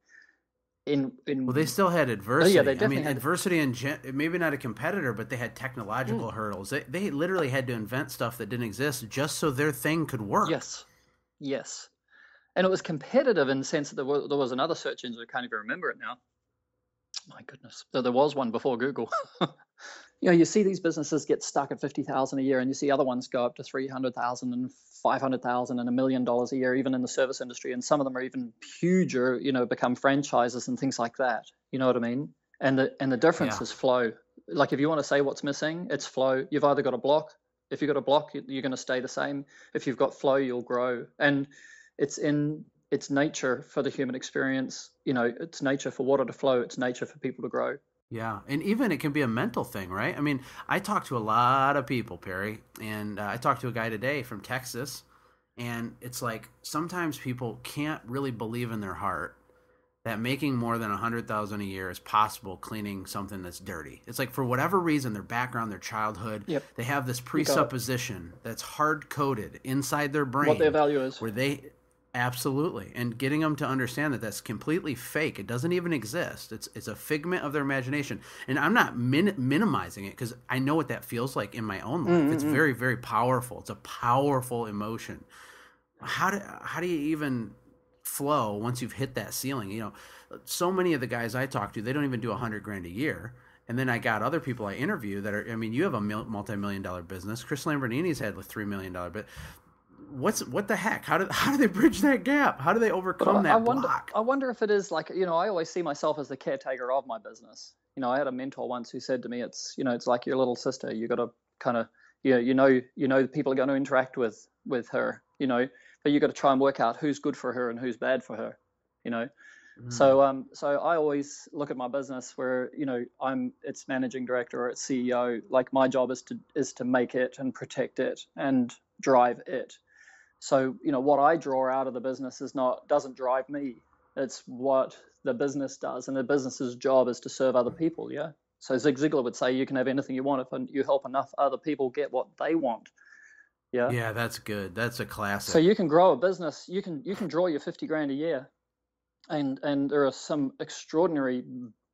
[SPEAKER 2] in in
[SPEAKER 3] Well, they still had adversity.
[SPEAKER 2] Oh, they
[SPEAKER 3] I
[SPEAKER 2] definitely
[SPEAKER 3] mean,
[SPEAKER 2] had-
[SPEAKER 3] adversity and gen- maybe not a competitor, but they had technological
[SPEAKER 2] Mm.
[SPEAKER 3] hurdles. They they literally had to invent stuff that didn't exist just so their thing could work.
[SPEAKER 2] Yes, yes, and it was competitive in the sense that there was, there was another search engine. I can't even remember it now. My goodness, there, there was one before Google. you know, you see these businesses get stuck at fifty thousand a year, and you see other ones go up to three hundred thousand and five hundred thousand and 500,000 and a million dollars a year, even in the service industry. And some of them are even huger. You know, become franchises and things like that. You know what I mean? And the and the difference
[SPEAKER 3] Yeah.
[SPEAKER 2] is flow. Like if you want to say what's missing, it's flow. You've either got a block. If you've got a block, you're going to stay the same. If you've got flow, you'll grow. And it's in it's nature for the human experience. You know, it's nature for water to flow. It's nature for people to grow.
[SPEAKER 3] Yeah, and even it can be a mental thing, right? I mean, I talk to a lot of people, Perry, and uh, I talked to a guy today from Texas, and it's like sometimes people can't really believe in their heart that making more than a hundred thousand a year is possible cleaning something that's dirty. It's like for whatever reason, their background, their childhood,
[SPEAKER 2] Yep.
[SPEAKER 3] they have this presupposition that's hard coded inside their brain.
[SPEAKER 2] What their value is.
[SPEAKER 3] Where they absolutely and getting them to understand that that's completely fake. It doesn't even exist. It's it's a figment of their imagination. And I'm not min- minimizing it because I know what that feels like in my own life.
[SPEAKER 2] Mm-hmm.
[SPEAKER 3] It's very very powerful. It's a powerful emotion. How do how do you even flow once you've hit that ceiling. You know, so many of the guys I talk to, they don't even do a hundred grand a year. And then I got other people I interview that are. I mean, you have a multi-million dollar business. Chris Lambrinides had a three million dollar, but what's what the heck? How do how do they bridge that gap? How do they overcome that
[SPEAKER 2] I wonder,
[SPEAKER 3] block?
[SPEAKER 2] I wonder if it is like you know. I always see myself as the caretaker of my business. You know, I had a mentor once who said to me, "It's you know, it's like your little sister. You got to kind of you know, you know, you know, people are going to interact with with her. You know, but you got to try and work out who's good for her and who's bad for her. You know." So um, so I always look at my business where you know I'm its managing director or its CEO. Like my job is to is to make it and protect it and drive it. So you know what I draw out of the business is not doesn't drive me. It's what the business does, and the business's job is to serve other people. Yeah. So Zig Ziglar would say you can have anything you want if you help enough other people get what they want. Yeah.
[SPEAKER 3] Yeah, that's good. That's a classic.
[SPEAKER 2] So you can grow a business. You can you can draw your fifty grand a year, and and there are some extraordinary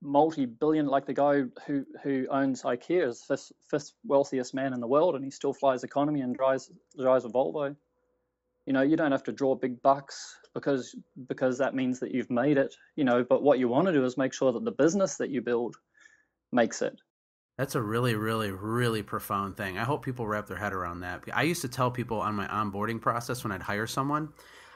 [SPEAKER 2] multi-billion like the guy who who owns IKEA is fifth, fifth wealthiest man in the world, and he still flies economy and drives drives a Volvo. You know, you don't have to draw big bucks because because that means that you've made it. You know, but what you want to do is make sure that the business that you build makes it.
[SPEAKER 3] That's a really, really, really profound thing. I hope people wrap their head around that. I used to tell people on my onboarding process when I'd hire someone,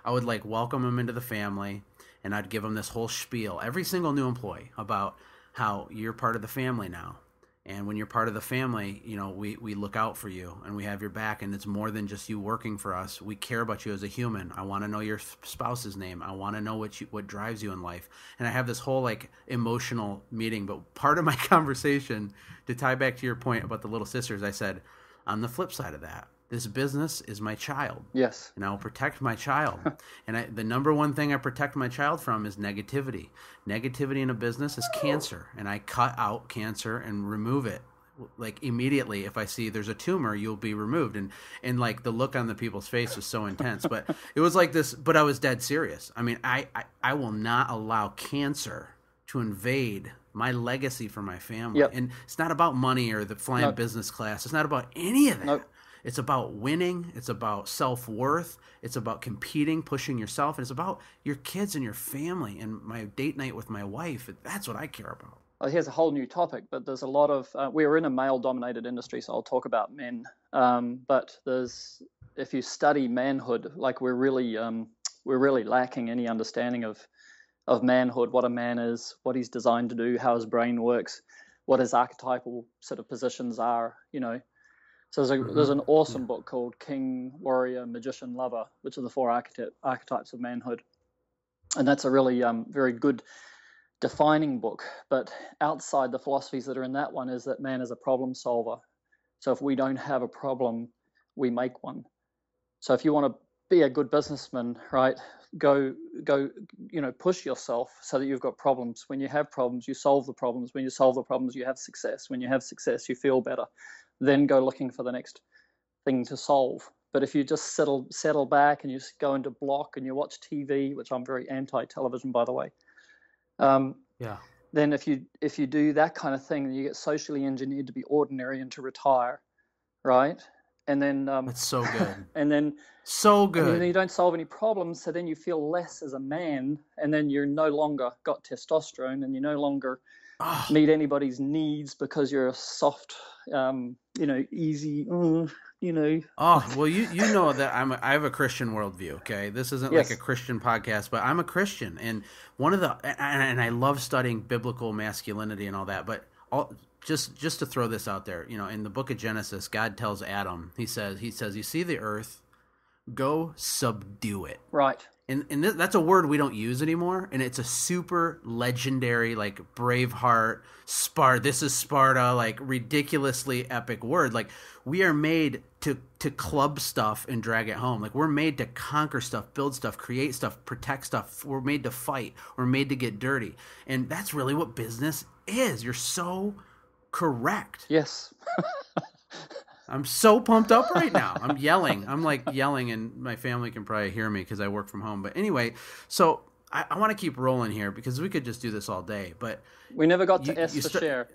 [SPEAKER 3] I would like welcome them into the family and I'd give them this whole spiel, every single new employee, about how you're part of the family now. And when you're part of the family, you know, we, we look out for you and we have your back. And it's more than just you working for us. We care about you as a human. I want to know your spouse's name. I want to know what you, what drives you in life. And I have this whole like emotional meeting. But part of my conversation, to tie back to your point about the little sisters, I said, on the flip side of that, this business is my child.
[SPEAKER 2] Yes.
[SPEAKER 3] And I'll protect my child. and I, the number one thing I protect my child from is negativity. Negativity in a business is cancer. And I cut out cancer and remove it. Like immediately, if I see there's a tumor, you'll be removed. And and like the look on the people's face was so intense. But it was like this. But I was dead serious. I mean, I I, I will not allow cancer to invade my legacy for my family.
[SPEAKER 2] Yep.
[SPEAKER 3] And it's not about money or the flying
[SPEAKER 2] Nope.
[SPEAKER 3] business class. It's not about any of that.
[SPEAKER 2] Nope.
[SPEAKER 3] It's about winning. It's about self worth. It's about competing, pushing yourself. And it's about your kids and your family and my date night with my wife. That's what I care about.
[SPEAKER 2] Well, here's a whole new topic, but there's a lot of uh, we're in a male-dominated industry, so I'll talk about men. Um, but there's if you study manhood, like we're really um, we're really lacking any understanding of of manhood, what a man is, what he's designed to do, how his brain works, what his archetypal sort of positions are. You know, so there's a, there's an awesome book called King, Warrior, Magician, Lover, which are the four archetype, archetypes of manhood, and that's a really um, very good defining book, but outside the philosophies that are in that one is that man is a problem solver. So if we don't have a problem, we make one. So if you want to be a good businessman, right, go go you know push yourself so that you've got problems. When you have problems, you solve the problems. When you solve the problems, you have success. When you have success, you feel better. Then go looking for the next thing to solve. But if you just settle settle back and you go into block and you watch TV, which I'm very anti-television by the way, um,
[SPEAKER 3] Yeah.
[SPEAKER 2] then if you if you do that kind of thing, you get socially engineered to be ordinary and to retire, right? And then um,
[SPEAKER 3] It's so good.
[SPEAKER 2] and then
[SPEAKER 3] So good
[SPEAKER 2] and then you don't solve any problems, so then you feel less as a man, and then you're no longer got testosterone, and you no longer
[SPEAKER 3] Oh,
[SPEAKER 2] meet anybody's needs because you're a soft, um, you know, easy, mm, you know.
[SPEAKER 3] oh, well, you you know that I'm a, I have a Christian worldview. Okay, this isn't
[SPEAKER 2] Yes.
[SPEAKER 3] like a Christian podcast, but I'm a Christian, and one of the and, and I love studying biblical masculinity and all that. But all, just just to throw this out there, you know, in the book of Genesis, God tells Adam, he says he says, you see the earth, go subdue it.
[SPEAKER 2] Right.
[SPEAKER 3] and and th- that's a word we don't use anymore and it's a super legendary like braveheart spar this is sparta like ridiculously epic word. Like we are made to to club stuff and drag it home. Like we're made to conquer stuff build stuff create stuff protect stuff. We're made to fight. We're made to get dirty. And that's really what business is. You're so correct
[SPEAKER 2] yes
[SPEAKER 3] I'm so pumped up right now. I'm yelling. I'm like yelling, and my family can probably hear me because I work from home. But anyway, so I, I want to keep rolling here because we could just do this all day. But
[SPEAKER 2] we never got to S you for start... share.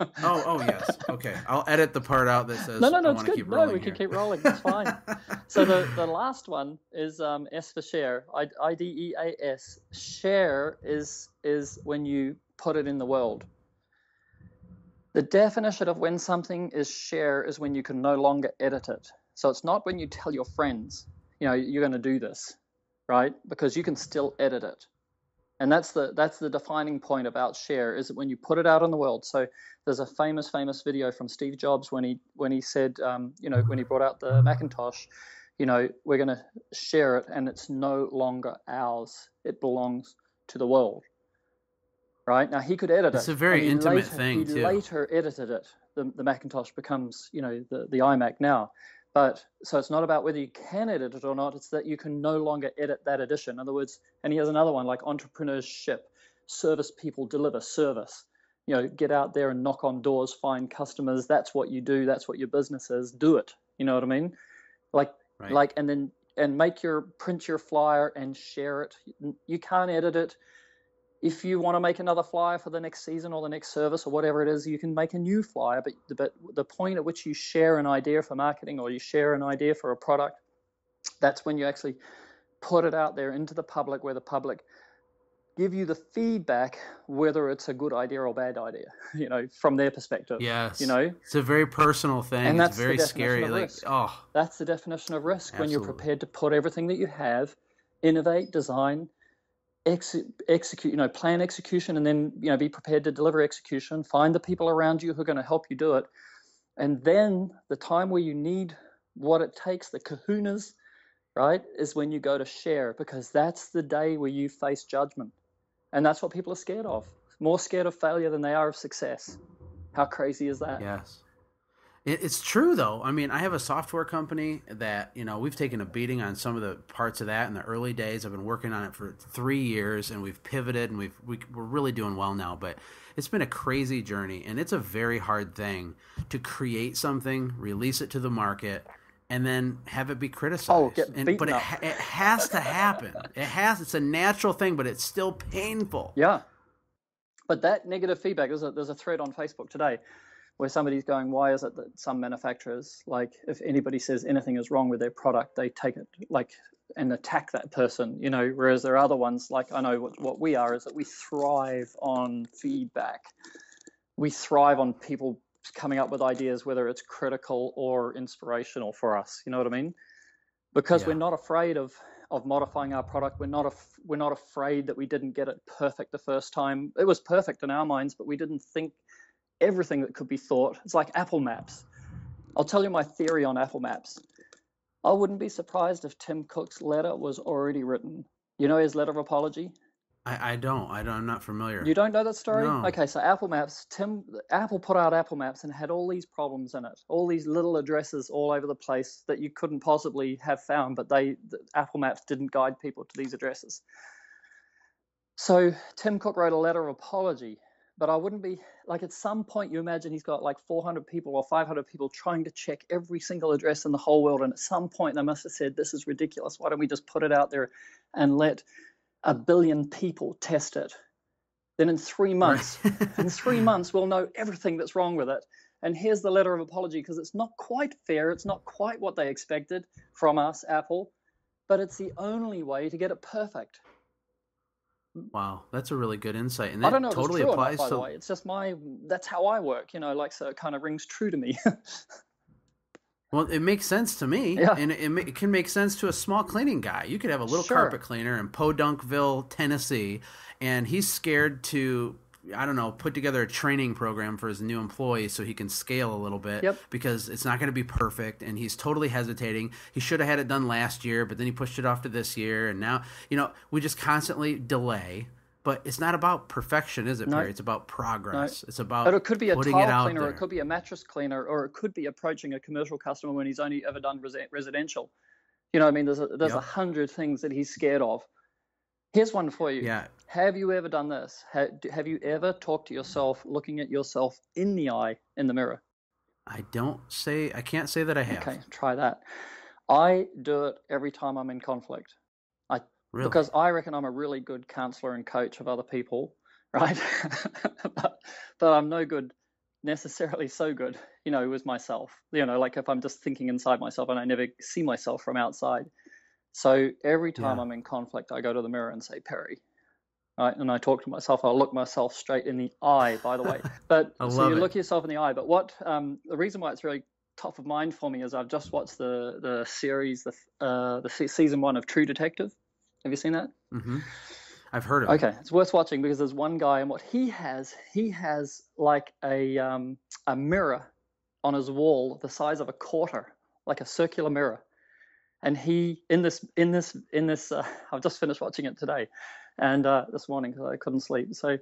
[SPEAKER 3] oh, oh yes. Okay, I'll edit the part out that says
[SPEAKER 2] no, no, no. it's
[SPEAKER 3] good.
[SPEAKER 2] no, we
[SPEAKER 3] here.
[SPEAKER 2] can keep rolling. It's fine. so the the last one is um, S for share. I I D E A S. Share is is when you put it in the world. The definition of when something is share is when you can no longer edit it. So it's not when you tell your friends, you know, you're going to do this, right? Because you can still edit it. And that's the that's the defining point about share is that when you put it out in the world. So there's a famous famous video from Steve Jobs when he when he said, um, you know, when he brought out the Macintosh, you know, we're going to share it, and it's no longer ours. It belongs to the world right? Now he could edit
[SPEAKER 3] it's
[SPEAKER 2] it.
[SPEAKER 3] It's a very intimate
[SPEAKER 2] later,
[SPEAKER 3] thing
[SPEAKER 2] he
[SPEAKER 3] too.
[SPEAKER 2] later edited it. The, the Macintosh becomes, you know, the, the iMac now. But so it's not about whether you can edit it or not. It's that you can no longer edit that edition. In other words, and he has another one like entrepreneurship, service people deliver service. You know, get out there and knock on doors, find customers. That's what you do. That's what your business is. Do it. You know what I mean? Like, right. like, and then and make your print your flyer and share it. You can't edit it if you want to make another flyer for the next season or the next service or whatever it is, you can make a new flyer. But, but the point at which you share an idea for marketing or you share an idea for a product, that's when you actually put it out there into the public where the public give you the feedback whether it's a good idea or bad idea you know from their perspective
[SPEAKER 3] yes
[SPEAKER 2] you know
[SPEAKER 3] it's a very personal thing and that's it's very scary like
[SPEAKER 2] risk.
[SPEAKER 3] oh
[SPEAKER 2] that's the definition of risk
[SPEAKER 3] Absolutely.
[SPEAKER 2] when you're prepared to put everything that you have innovate design ex- execute, you know, plan execution, and then you know be prepared to deliver execution. Find the people around you who are going to help you do it, and then the time where you need what it takes, the kahunas, right, is when you go to share because that's the day where you face judgment, and that's what people are scared of. More scared of failure than they are of success. How crazy is that?
[SPEAKER 3] Yes. It's true though. I mean, I have a software company that you know we've taken a beating on some of the parts of that in the early days. I've been working on it for three years, and we've pivoted, and we've we, we're really doing well now. But it's been a crazy journey, and it's a very hard thing to create something, release it to the market, and then have it be criticized.
[SPEAKER 2] Oh, get
[SPEAKER 3] and, but it, it has to happen. it has. It's a natural thing, but it's still painful.
[SPEAKER 2] Yeah. But that negative feedback, there's a, there's a thread on Facebook today where somebody's going, why is it that some manufacturers, like if anybody says anything is wrong with their product, they take it like and attack that person, you know, whereas there are other ones, like I know what, what we are, is that we thrive on feedback. We thrive on people coming up with ideas, whether it's critical or inspirational for us. You know what I mean? Because yeah. we're not afraid of of modifying our product. We're not af- we're not afraid that we didn't get it perfect the first time. It was perfect in our minds, but we didn't think everything that could be thought. It's like Apple Maps. I'll tell you my theory on Apple Maps. I wouldn't be surprised if Tim Cook's letter was already written. You know his letter of apology?
[SPEAKER 3] I, I don't. I don't. I'm not familiar.
[SPEAKER 2] You don't know that story?
[SPEAKER 3] No.
[SPEAKER 2] Okay, so Apple Maps, Tim, Apple put out Apple Maps and had all these problems in it, all these little addresses all over the place that you couldn't possibly have found, but they, the Apple Maps didn't guide people to these addresses. So Tim Cook wrote a letter of apology but I wouldn't be like at some point you imagine he's got like 400 people or 500 people trying to check every single address in the whole world. And at some point they must have said, this is ridiculous. Why don't we just put it out there and let a billion people test it? Then in three months, in three months, we'll know everything that's wrong with it. And here's the letter of apology because it's not quite fair. It's not quite what they expected from us, Apple, but it's the only way to get it perfect.
[SPEAKER 3] Wow, that's a really good insight, and that
[SPEAKER 2] I don't know
[SPEAKER 3] totally
[SPEAKER 2] if it's
[SPEAKER 3] true applies
[SPEAKER 2] not, by
[SPEAKER 3] to.
[SPEAKER 2] the way. It's just my that's how I work, you know. Like so, it kind of rings true to me.
[SPEAKER 3] well, it makes sense to me,
[SPEAKER 2] yeah.
[SPEAKER 3] and it, it, can make sense to a small cleaning guy. You could have a little
[SPEAKER 2] sure.
[SPEAKER 3] carpet cleaner in Podunkville, Tennessee, and he's scared to I don't know, put together a training program for his new employees so he can scale a little bit
[SPEAKER 2] Yep.
[SPEAKER 3] because it's not going to be perfect and he's totally hesitating. He should have had it done last year, but then he pushed it off to this year and now, you know, we just constantly delay. But it's not about perfection, is it,
[SPEAKER 2] No.
[SPEAKER 3] Perry? It's about progress. It's about
[SPEAKER 2] But it could be a tile cleaner, or
[SPEAKER 3] there.
[SPEAKER 2] it could be a mattress cleaner, or it could be approaching a commercial customer when he's only ever done resi- residential. You know, I mean, there's a, there's a
[SPEAKER 3] Yep.
[SPEAKER 2] hundred things that he's scared of. Here's one for you.
[SPEAKER 3] Yeah.
[SPEAKER 2] Have you ever done this? Have you ever talked to yourself, looking at yourself in the eye in the mirror?
[SPEAKER 3] I don't say I can't say that I have.
[SPEAKER 2] Okay, try that. I do it every time I'm in conflict. I
[SPEAKER 3] Really?
[SPEAKER 2] because I reckon I'm a really good counselor and coach of other people, right? but, but I'm no good necessarily so good, you know, with myself. You know, like if I'm just thinking inside myself and I never see myself from outside. So every time
[SPEAKER 3] Yeah.
[SPEAKER 2] I'm in conflict, I go to the mirror and say, Perry. Right, and I talk to myself. I'll look myself straight in the eye, by the way. But
[SPEAKER 3] I
[SPEAKER 2] so
[SPEAKER 3] love
[SPEAKER 2] you
[SPEAKER 3] it.
[SPEAKER 2] look yourself in the eye. But what um, the reason why it's really top of mind for me is I've just watched the the series, the uh, the season one of True Detective. Have you seen that?
[SPEAKER 3] hmm I've heard of it.
[SPEAKER 2] Okay, it's worth watching because there's one guy and what he has, he has like a um, a mirror on his wall the size of a quarter, like a circular mirror. And he in this in this in this uh, I've just finished watching it today, and uh, this morning because I couldn't sleep. So,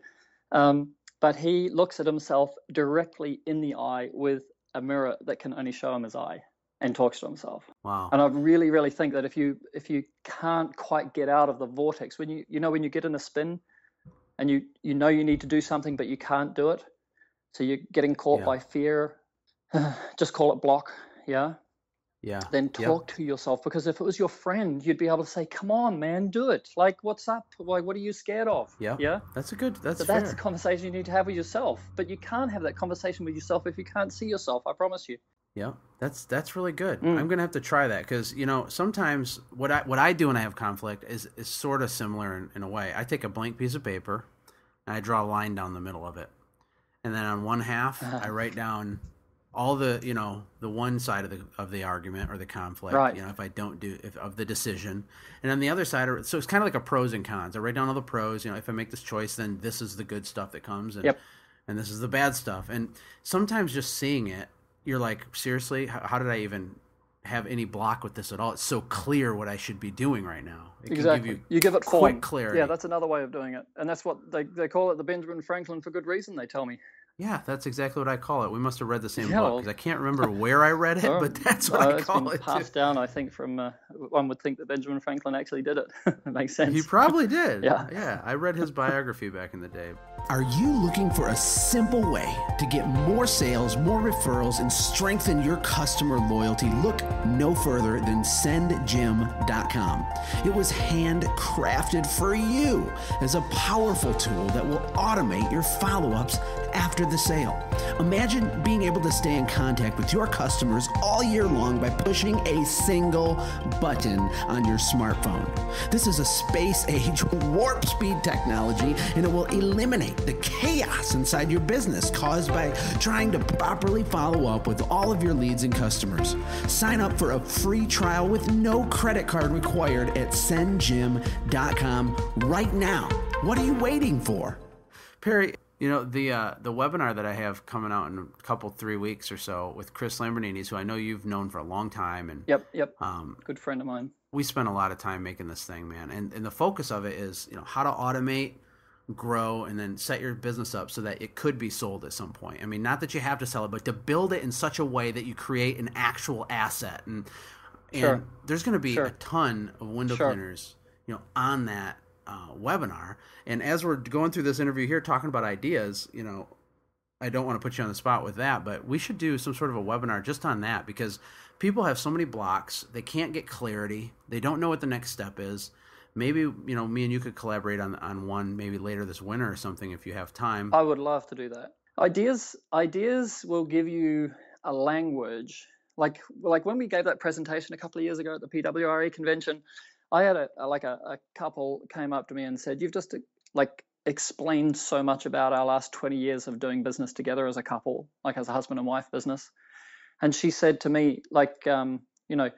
[SPEAKER 2] um, but he looks at himself directly in the eye with a mirror that can only show him his eye, and talks to himself.
[SPEAKER 3] Wow.
[SPEAKER 2] And I really, really think that if you if you can't quite get out of the vortex, when you you know when you get in a spin, and you you know you need to do something but you can't do it, so you're getting caught
[SPEAKER 3] Yeah.
[SPEAKER 2] by fear, just call it block, yeah.
[SPEAKER 3] Yeah.
[SPEAKER 2] Then
[SPEAKER 3] Yep.
[SPEAKER 2] talk to yourself because if it was your friend, you'd be able to say, "Come on, man, do it! Like, what's up? Like, what are you scared of?"
[SPEAKER 3] Yeah.
[SPEAKER 2] yeah.
[SPEAKER 3] That's a good. That's
[SPEAKER 2] So
[SPEAKER 3] fair.
[SPEAKER 2] that's the conversation you need to have with yourself. But you can't have that conversation with yourself if you can't see yourself. I promise you.
[SPEAKER 3] Yeah, that's that's really good.
[SPEAKER 2] Mm.
[SPEAKER 3] I'm gonna have to try that because you know sometimes what I what I do when I have conflict is is sort of similar in, in a way. I take a blank piece of paper and I draw a line down the middle of it, and then on one half
[SPEAKER 2] Uh-huh.
[SPEAKER 3] I write down all the you know the one side of the of the argument or the conflict.
[SPEAKER 2] Right.
[SPEAKER 3] You know if I don't do if, of the decision, and on the other side, are- so it's kind of like a pros and cons. I write down all the pros. You know if I make this choice, then this is the good stuff that comes, and
[SPEAKER 2] Yep.
[SPEAKER 3] and this is the bad stuff. And sometimes just seeing it, you're like, seriously, how, how did I even have any block with this at all? It's so clear what I should be doing right now. It can
[SPEAKER 2] exactly.
[SPEAKER 3] give you
[SPEAKER 2] you give it
[SPEAKER 3] quick
[SPEAKER 2] form.
[SPEAKER 3] clarity.
[SPEAKER 2] Yeah, that's another way of doing it, and that's what they, they call it the Benjamin Franklin for good reason. They tell me.
[SPEAKER 3] Yeah, that's exactly what I call it. We must have read the same
[SPEAKER 2] Yeah,
[SPEAKER 3] book
[SPEAKER 2] well-
[SPEAKER 3] because I can't remember where I read it, but that's what
[SPEAKER 2] uh,
[SPEAKER 3] I
[SPEAKER 2] it's
[SPEAKER 3] call
[SPEAKER 2] been
[SPEAKER 3] it.
[SPEAKER 2] passed
[SPEAKER 3] Too.
[SPEAKER 2] down, I think, from uh, one would think that Benjamin Franklin actually did it. it makes sense.
[SPEAKER 3] He probably did.
[SPEAKER 2] Yeah.
[SPEAKER 3] yeah. I read his biography back in the day.
[SPEAKER 1] Are you looking for a simple way to get more sales, more referrals, and strengthen your customer loyalty? Look no further than sendjim.com. It was handcrafted for you as a powerful tool that will automate your follow ups after the sale. Imagine being able to stay in contact with your customers all year long by pushing a single button on your smartphone. This is a space age warp speed technology and it will eliminate the chaos inside your business caused by trying to properly follow up with all of your leads and customers. Sign up for a free trial with no credit card required at sendjim.com right now. What are you waiting for?
[SPEAKER 3] Perry, you know the uh, the webinar that I have coming out in a couple three weeks or so with Chris Lambrinides, who I know you've known for a long time, and
[SPEAKER 2] Yep, yep.
[SPEAKER 3] um,
[SPEAKER 2] Good friend of mine.
[SPEAKER 3] we spent a lot of time making this thing, man. And and the focus of it is, you know, how to automate, grow, and then set your business up so that it could be sold at some point. I mean, not that you have to sell it, but to build it in such a way that you create an actual asset. And and
[SPEAKER 2] Sure.
[SPEAKER 3] there's going to be
[SPEAKER 2] Sure.
[SPEAKER 3] a ton of window
[SPEAKER 2] Sure.
[SPEAKER 3] cleaners, you know, on that uh, webinar. And as we're going through this interview here, talking about ideas, you know, I don't want to put you on the spot with that, but we should do some sort of a webinar just on that because people have so many blocks. They can't get clarity. They don't know what the next step is. Maybe, you know, me and you could collaborate on, on one maybe later this winter or something if you have time.
[SPEAKER 2] I would love to do that. Ideas ideas will give you a language. Like like when we gave that presentation a couple of years ago at the PWRE convention, I had a, a like a, a couple came up to me and said, "You've just like explained so much about our last 20 years of doing business together as a couple, like as a husband and wife business." And she said to me, like, um, you know,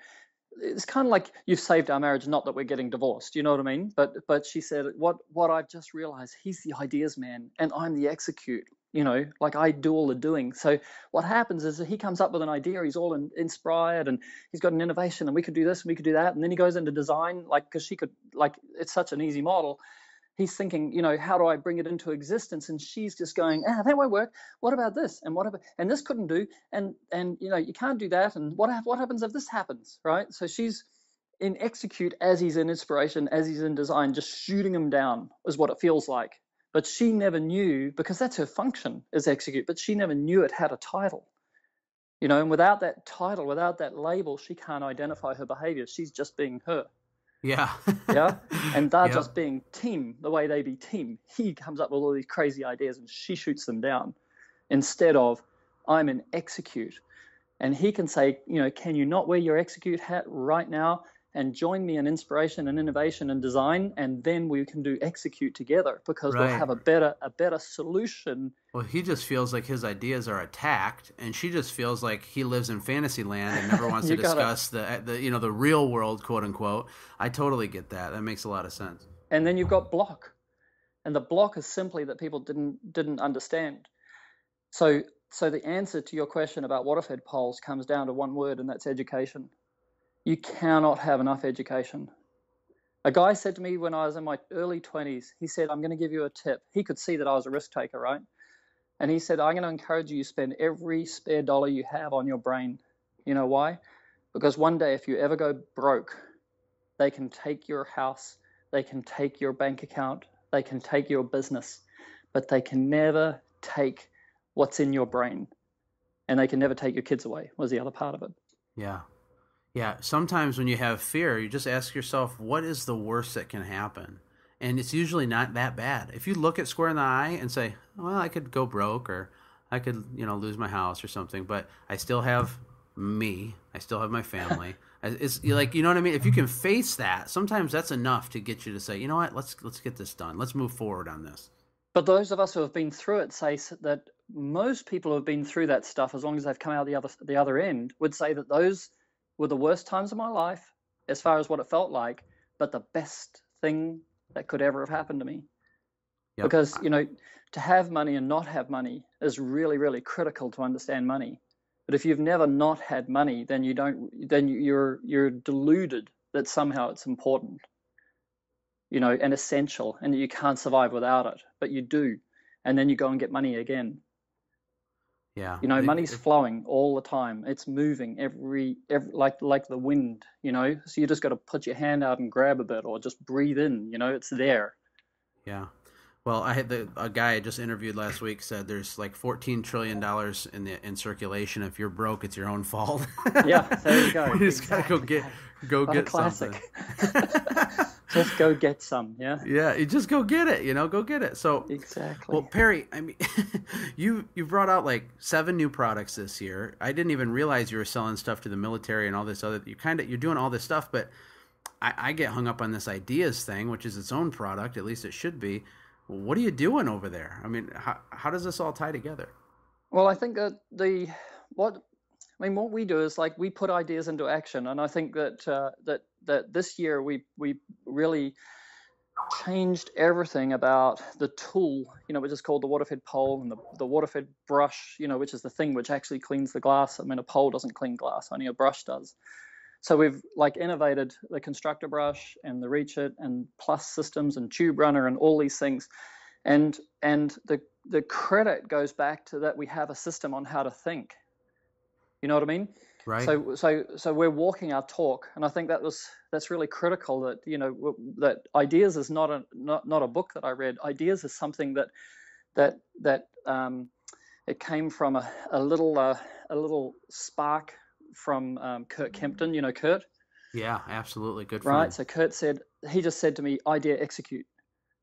[SPEAKER 2] it's kind of like you've saved our marriage not that we're getting divorced you know what i mean but but she said what what i've just realized he's the ideas man and i'm the execute you know like i do all the doing so what happens is he comes up with an idea he's all in, inspired and he's got an innovation and we could do this and we could do that and then he goes into design like because she could like it's such an easy model he's thinking, you know, how do I bring it into existence? And she's just going, ah, that won't work. What about this? And what about, and this couldn't do, and and you know, you can't do that. And what what happens if this happens, right? So she's in execute as he's in inspiration, as he's in design, just shooting him down is what it feels like. But she never knew because that's her function is execute. But she never knew it had a title. You know, and without that title, without that label, she can't identify her behavior. She's just being her.
[SPEAKER 3] Yeah.
[SPEAKER 2] yeah. And they're just being team, the way they be team. He comes up with all these crazy ideas and she shoots them down instead of I'm an execute. And he can say, you know, can you not wear your execute hat right now and join me in inspiration and innovation and design and then we can do execute together because right. we'll have a better a better solution.
[SPEAKER 3] Well he just feels like his ideas are attacked and she just feels like he lives in fantasy land and never wants to discuss the, the you know the real world quote unquote. I totally get that. That makes a lot of sense.
[SPEAKER 2] And then you've got block and the block is simply that people didn't didn't understand. So so the answer to your question about what if waterfed poles comes down to one word and that's education you cannot have enough education. A guy said to me when I was in my early 20s, he said, I'm going to give you a tip. He could see that I was a risk taker, right? And he said, I'm going to encourage you to spend every spare dollar you have on your brain. You know why? Because one day, if you ever go broke, they can take your house, they can take your bank account, they can take your business, but they can never take what's in your brain. And they can never take your kids away, was the other part of it.
[SPEAKER 3] Yeah. Yeah, sometimes when you have fear, you just ask yourself, what is the worst that can happen? And it's usually not that bad. If you look at square in the eye and say, well, I could go broke or I could, you know, lose my house or something, but I still have me. I still have my family. it's like, you know what I mean? If you can face that, sometimes that's enough to get you to say, you know what, let's let's get this done. Let's move forward on this.
[SPEAKER 2] But those of us who have been through it say that most people who have been through that stuff, as long as they've come out the other the other end, would say that those were the worst times of my life as far as what it felt like, but the best thing that could ever have happened to me. Yep. Because, you know, to have money and not have money is really, really critical to understand money. But if you've never not had money, then you don't then you're you're deluded that somehow it's important. You know, and essential and that you can't survive without it. But you do. And then you go and get money again.
[SPEAKER 3] Yeah.
[SPEAKER 2] You know, money's flowing all the time. It's moving every, every like like the wind, you know. So you just got to put your hand out and grab a bit or just breathe in, you know, it's there.
[SPEAKER 3] Yeah. Well, I had the a guy I just interviewed last week said there's like 14 trillion dollars in the in circulation. If you're broke, it's your own fault.
[SPEAKER 2] yeah, there you go.
[SPEAKER 3] you just exactly. gotta go get go get something.
[SPEAKER 2] just go get some, yeah.
[SPEAKER 3] Yeah, you just go get it, you know, go get it. So
[SPEAKER 2] exactly.
[SPEAKER 3] Well, Perry, I mean, you you brought out like seven new products this year. I didn't even realize you were selling stuff to the military and all this other. You kind of you're doing all this stuff, but I, I get hung up on this ideas thing, which is its own product. At least it should be. What are you doing over there? I mean, how how does this all tie together?
[SPEAKER 2] Well, I think that the what I mean, what we do is like we put ideas into action, and I think that uh, that that this year we we really changed everything about the tool, you know, which is called the waterfed pole and the, the waterfed brush, you know, which is the thing which actually cleans the glass. I mean, a pole doesn't clean glass, only a brush does. So we've like innovated the constructor brush and the reach it and plus systems and tube runner and all these things. And and the the credit goes back to that we have a system on how to think. You know what I mean?
[SPEAKER 3] Right.
[SPEAKER 2] So so so we're walking our talk, and I think that was that's really critical. That you know that ideas is not a not not a book that I read. Ideas is something that that that um, it came from a, a little uh, a little spark from um, Kurt Kempton. You know Kurt.
[SPEAKER 3] Yeah, absolutely. Good.
[SPEAKER 2] Right. So Kurt said he just said to me, "Idea, execute."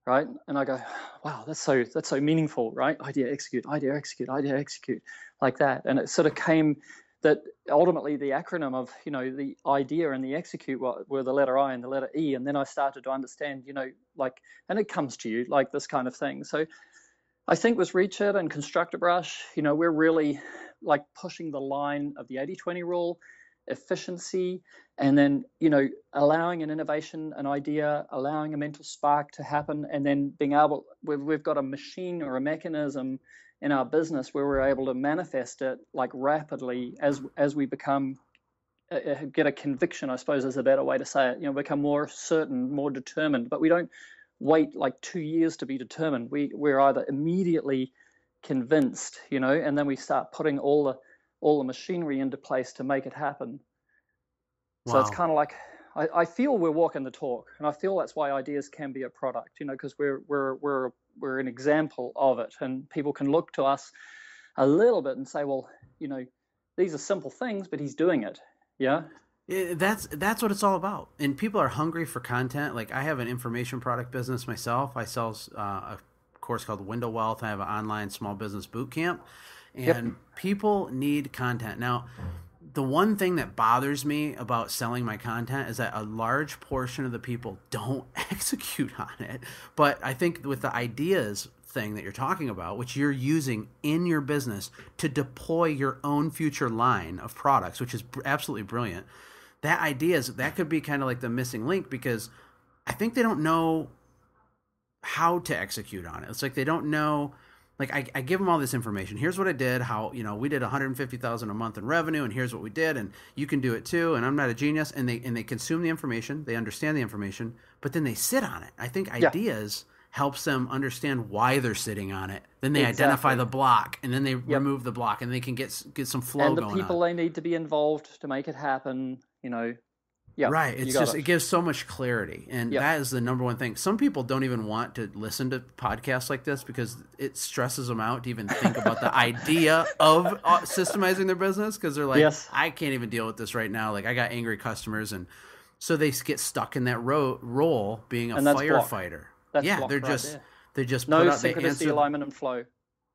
[SPEAKER 2] Right. And I go, "Wow, that's so that's so meaningful." Right. Idea, execute. Idea, execute. Idea, execute. Like that, and it sort of came that ultimately the acronym of you know the idea and the execute were, the letter I and the letter E, and then I started to understand you know like and it comes to you like this kind of thing. So I think with Reach It and Constructor Brush, you know we're really like pushing the line of the 80-20 rule efficiency, and then you know allowing an innovation, an idea, allowing a mental spark to happen, and then being able we've, we've got a machine or a mechanism in our business where we're able to manifest it like rapidly as as we become uh, uh, get a conviction, I suppose is a better way to say it. You know, become more certain, more determined. But we don't wait like two years to be determined. We we're either immediately convinced, you know, and then we start putting all the all the machinery into place to make it happen. Wow. So it's kind of like I, I, feel we're walking the talk, and I feel that's why ideas can be a product, you know, because we're we're we're we're an example of it, and people can look to us a little bit and say, well, you know, these are simple things, but he's doing it, yeah.
[SPEAKER 3] It, that's that's what it's all about, and people are hungry for content. Like I have an information product business myself. I sell uh, a course called Window Wealth. I have an online small business boot camp, and yep. people need content now the one thing that bothers me about selling my content is that a large portion of the people don't execute on it. But I think with the ideas thing that you're talking about, which you're using in your business to deploy your own future line of products, which is absolutely brilliant. That idea is that could be kind of like the missing link because I think they don't know how to execute on it. It's like they don't know like I, I, give them all this information. Here's what I did. How you know we did 150,000 a month in revenue, and here's what we did, and you can do it too. And I'm not a genius. And they and they consume the information, they understand the information, but then they sit on it. I think yeah. ideas helps them understand why they're sitting on it. Then they exactly. identify the block, and then they yep. remove the block, and they can get get some flow.
[SPEAKER 2] And the
[SPEAKER 3] people
[SPEAKER 2] on. they need to be involved to make it happen. You know,
[SPEAKER 3] yeah, right. It's just it. it. gives so much clarity, and yep. that is the number one thing. Some people don't even want to listen to podcasts like this because it stresses them out to even think about the idea of uh, systemizing their business because they're like, yes. I can't even deal with this right now. Like I got angry customers, and so they get stuck in that ro- role being a firefighter. That's yeah, they're just they just
[SPEAKER 2] no
[SPEAKER 3] put out,
[SPEAKER 2] synchronicity,
[SPEAKER 3] they
[SPEAKER 2] alignment, and flow.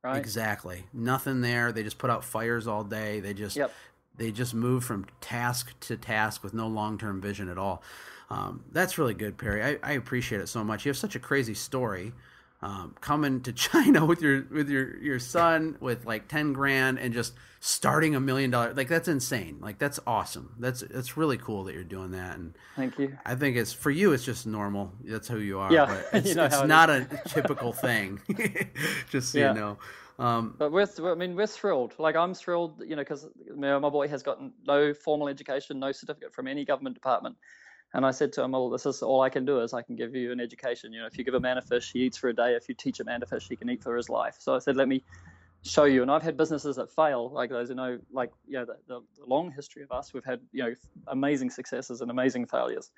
[SPEAKER 2] Right?
[SPEAKER 3] Exactly. Nothing there. They just put out fires all day. They just yep. They just move from task to task with no long term vision at all. Um, that's really good, Perry. I, I, appreciate it so much. You have such a crazy story. Um, coming to China with your with your your son with like ten grand and just starting a million dollar like that's insane. Like that's awesome. That's that's really cool that you're doing that. And
[SPEAKER 2] thank you.
[SPEAKER 3] I think it's for you. It's just normal. That's who you are.
[SPEAKER 2] Yeah,
[SPEAKER 3] but it's, you know it's not a typical thing. just so yeah. you know.
[SPEAKER 2] Um, but we're, I mean, we're thrilled. Like I'm thrilled, you know, because my boy has gotten no formal education, no certificate from any government department. And I said to him, well, this is all I can do is I can give you an education. You know, if you give a man a fish, he eats for a day. If you teach a man to fish, he can eat for his life. So I said, let me show you. And I've had businesses that fail, like those, you know, like, you know, the, the, the long history of us, we've had, you know, amazing successes and amazing failures.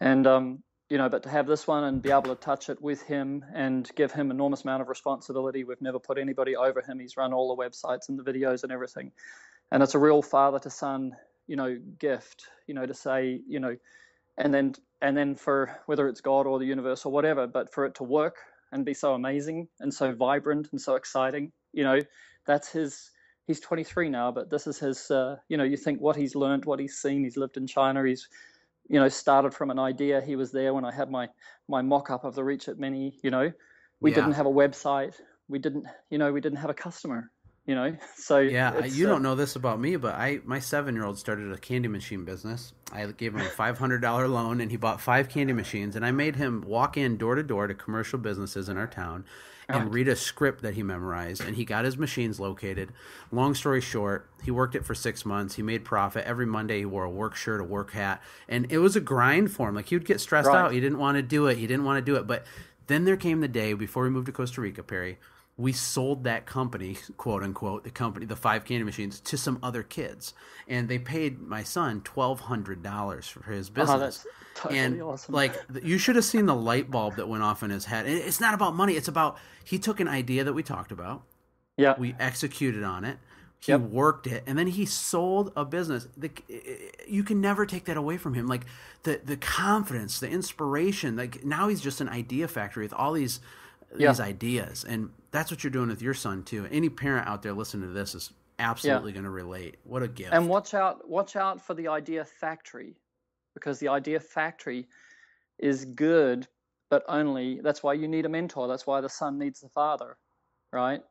[SPEAKER 2] And, um, you know, but to have this one and be able to touch it with him and give him enormous amount of responsibility. We've never put anybody over him. He's run all the websites and the videos and everything. And it's a real father to son, you know, gift, you know, to say, you know, and then and then for whether it's God or the universe or whatever, but for it to work and be so amazing and so vibrant and so exciting, you know, that's his he's 23 now, but this is his, uh, you know, you think what he's learned, what he's seen. He's lived in China. He's you know, started from an idea. He was there when I had my my mock up of the REACH-IT Mini. You know, we yeah. didn't have a website. We didn't, you know, we didn't have a customer. You know, so
[SPEAKER 3] yeah, you don't uh, know this about me, but I my seven year old started a candy machine business. I gave him a five hundred dollar loan, and he bought five candy machines, and I made him walk in door to door to commercial businesses in our town and read a script that he memorized and he got his machines located. Long story short he worked it for six months. He made profit. Every monday he wore a work shirt a work hat and it was a grind for him. Like he would get stressed right. out. He didn't want to do it. He didn't want to do it. But then there came the day before we moved to costa rica perry we sold that company, quote unquote, the company, the five candy machines, to some other kids, and they paid my son twelve hundred dollars for his oh, business.
[SPEAKER 2] Oh, totally
[SPEAKER 3] and
[SPEAKER 2] awesome.
[SPEAKER 3] like, you should have seen the light bulb that went off in his head. It's not about money; it's about he took an idea that we talked about.
[SPEAKER 2] Yeah,
[SPEAKER 3] we executed on it. He yep. worked it, and then he sold a business. The, you can never take that away from him. Like the the confidence, the inspiration. Like now he's just an idea factory with all these yeah. these ideas, and that's what you're doing with your son too. Any parent out there listening to this is absolutely yeah. going to relate. What a gift!
[SPEAKER 2] And watch out, watch out for the idea factory, because the idea factory is good, but only that's why you need a mentor. That's why the son needs the father, right?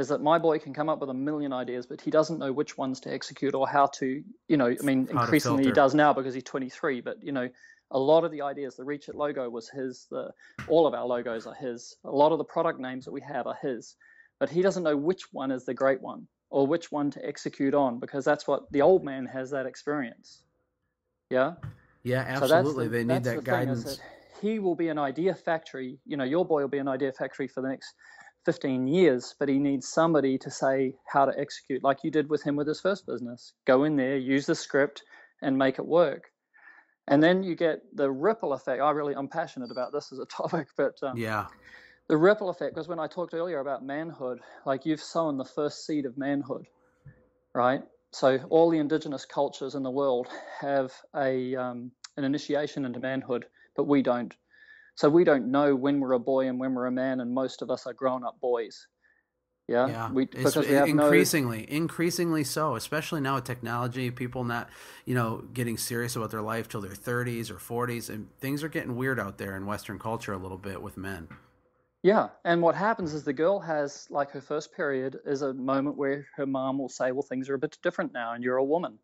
[SPEAKER 2] is that my boy can come up with a million ideas, but he doesn't know which ones to execute or how to, you know, I mean,
[SPEAKER 3] How
[SPEAKER 2] increasingly he does now because he's 23, but, you know, a lot of the ideas, the Reach It logo was his, the, all of our logos are his, a lot of the product names that we have are his, but he doesn't know which one is the great one or which one to execute on because that's what the old man has that experience. Yeah.
[SPEAKER 3] Yeah,
[SPEAKER 2] So
[SPEAKER 3] absolutely.
[SPEAKER 2] the-
[SPEAKER 3] they need that
[SPEAKER 2] the
[SPEAKER 3] guidance.
[SPEAKER 2] that he will be an idea factory. You know, your boy will be an idea factory for the next 15 years, but he needs somebody to say how to execute, like you did with him with his first business. Go in there, use the script, and make it work. And then you get the ripple effect. I really, I'm passionate about this as a topic, but um,
[SPEAKER 3] yeah,
[SPEAKER 2] the ripple effect because when I talked earlier about manhood, like you've sown the first seed of manhood, right? So all the indigenous cultures in the world have a um, an initiation into manhood, but we don't. So we don't know when we're a boy and when we're a man, and most of us are grown up boys. Yeah,
[SPEAKER 3] yeah.
[SPEAKER 2] we because we have no
[SPEAKER 3] increasingly, increasingly so, especially now with technology. People not, you know, getting serious about their life till their 30s or 40s, and things are getting weird out there in Western culture a little bit with men.
[SPEAKER 2] Yeah, and what happens is the girl has like her first period is a moment where her mom will say, "Well, things are a bit different now, and you're a woman,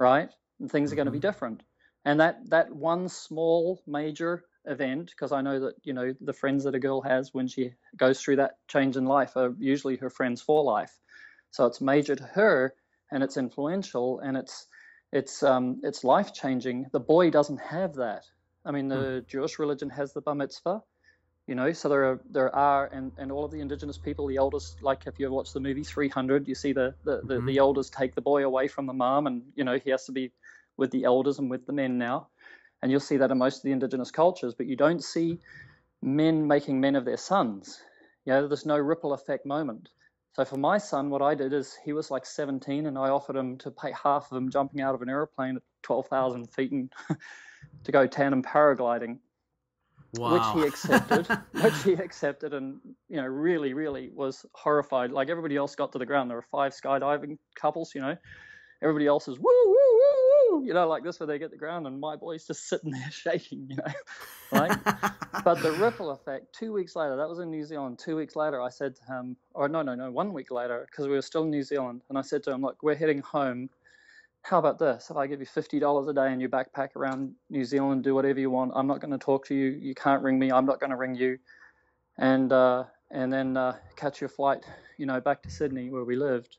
[SPEAKER 2] right? And things are going to be mm-hmm. different." And that that one small major event, because I know that you know the friends that a girl has when she goes through that change in life are usually her friends for life. So it's major to her, and it's influential, and it's it's um, it's life changing. The boy doesn't have that. I mean, the Jewish religion has the bar mitzvah you know so there are there are and and all of the indigenous people the elders like if you watch the movie 300 you see the the, the,
[SPEAKER 3] Mhm.
[SPEAKER 2] the elders take the boy away from the mom and you know he has to be with the elders and with the men now and you'll see that in most of the indigenous cultures but you don't see men making men of their sons you know there's no ripple effect moment so for my son what i did is he was like 17 and i offered him to pay half of him jumping out of an airplane at 12000 feet and to go tandem paragliding
[SPEAKER 3] Wow.
[SPEAKER 2] which he accepted, which he accepted, and you know, really, really was horrified. Like everybody else got to the ground. There were five skydiving couples, you know. Everybody else is woo woo woo you know, like this where they get the ground, and my boy's just sitting there shaking, you know, right? but the ripple effect. Two weeks later, that was in New Zealand. Two weeks later, I said to him, or no, no, no, one week later, because we were still in New Zealand, and I said to him, look, we're heading home. How about this? If I give you fifty dollars a day and you backpack around New Zealand, do whatever you want. I'm not going to talk to you. You can't ring me. I'm not going to ring you. And uh, and then uh, catch your flight, you know, back to Sydney where we lived,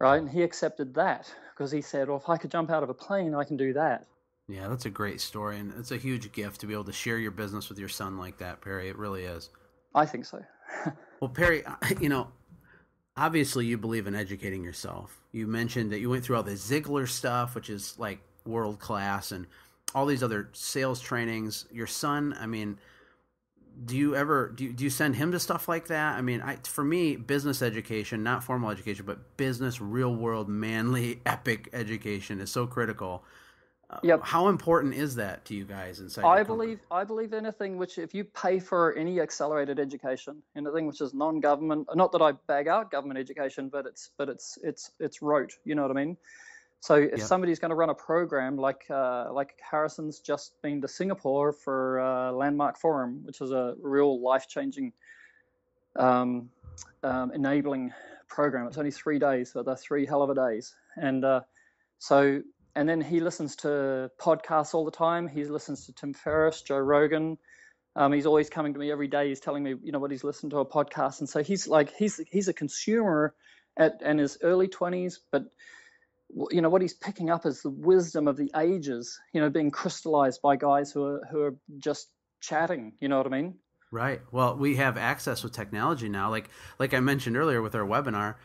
[SPEAKER 2] right? And he accepted that because he said, well, if I could jump out of a plane, I can do that.
[SPEAKER 3] yeah, that's a great story, and it's a huge gift to be able to share your business with your son like that, Perry. It really is.
[SPEAKER 2] I think so.
[SPEAKER 3] Well, Perry, you know, obviously you believe in educating yourself. You mentioned that you went through all the Ziglar stuff, which is like world class, and all these other sales trainings. Your son, I mean, do you ever do you, do you send him to stuff like that? I mean, I, for me, business education, not formal education, but business, real world, manly, epic education is so critical. Uh, How important is that to you guys inside?
[SPEAKER 2] I believe I believe anything which if you pay for any accelerated education, anything which is non-government, not that I bag out government education, but it's but it's it's it's rote. You know what I mean? So if
[SPEAKER 3] Yep.
[SPEAKER 2] somebody's going to run a program like uh, like Harrison's just been to Singapore for uh, Landmark Forum, which is a real life-changing, um, um, enabling program. It's only three days, but they're three hell of a days, and uh, so and then he listens to podcasts all the time. He listens to Tim Ferriss, Joe Rogan. Um, he's always coming to me every day. He's telling me, you know, what he's listened to a podcast, and so he's like, he's he's a consumer at in his early twenties, but you know what he's picking up is the wisdom of the ages, you know, being crystallized by guys who are who are just chatting. You know what I mean?
[SPEAKER 3] Right. Well, we have access with technology now. Like like I mentioned earlier with our webinar,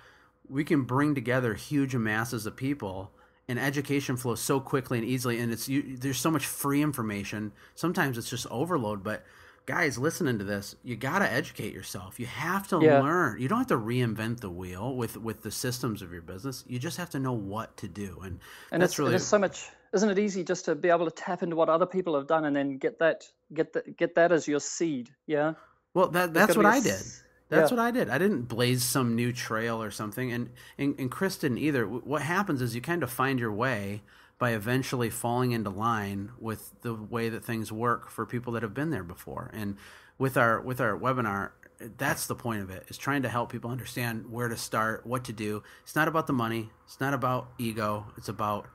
[SPEAKER 3] we can bring together huge masses of people and education flows so quickly and easily and it's you, there's so much free information. Sometimes it's just overload, but guys listening to this, you got to educate yourself. You have to
[SPEAKER 2] Yeah.
[SPEAKER 3] learn. You don't have to reinvent the wheel with with the systems of your business. You just have to know what to do. And,
[SPEAKER 2] And
[SPEAKER 3] that's
[SPEAKER 2] it's,
[SPEAKER 3] really
[SPEAKER 2] it is so much. Isn't it easy just to be able to tap into what other people have done and then get that get that get that as your seed? Yeah.
[SPEAKER 3] Well, that
[SPEAKER 2] There's
[SPEAKER 3] what I did. That's
[SPEAKER 2] yeah.
[SPEAKER 3] what I did. I didn't blaze some new trail or something, and and, and Chris didn't either. What happens is you kind of find your way by eventually falling into line with the way that things work for people that have been there before. And with our with our webinar, that's the point of it is trying to help people understand where to start, what to do. It's not about the money. It's not about ego. It's about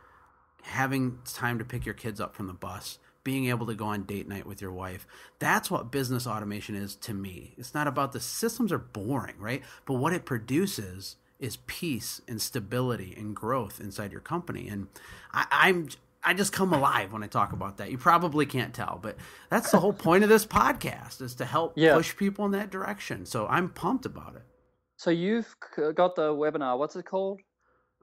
[SPEAKER 3] having time to pick your kids up from the bus, being able to go on date night with your wife. That's what business automation is to me. It's not about the systems are boring, right? But what it produces is peace and stability and growth inside your company. And I, I'm I just come alive when I talk about that. You probably can't tell, but that's the whole point of this podcast is to help yeah. push people in that direction. So I'm pumped about it.
[SPEAKER 2] So you've got the webinar. What's it called?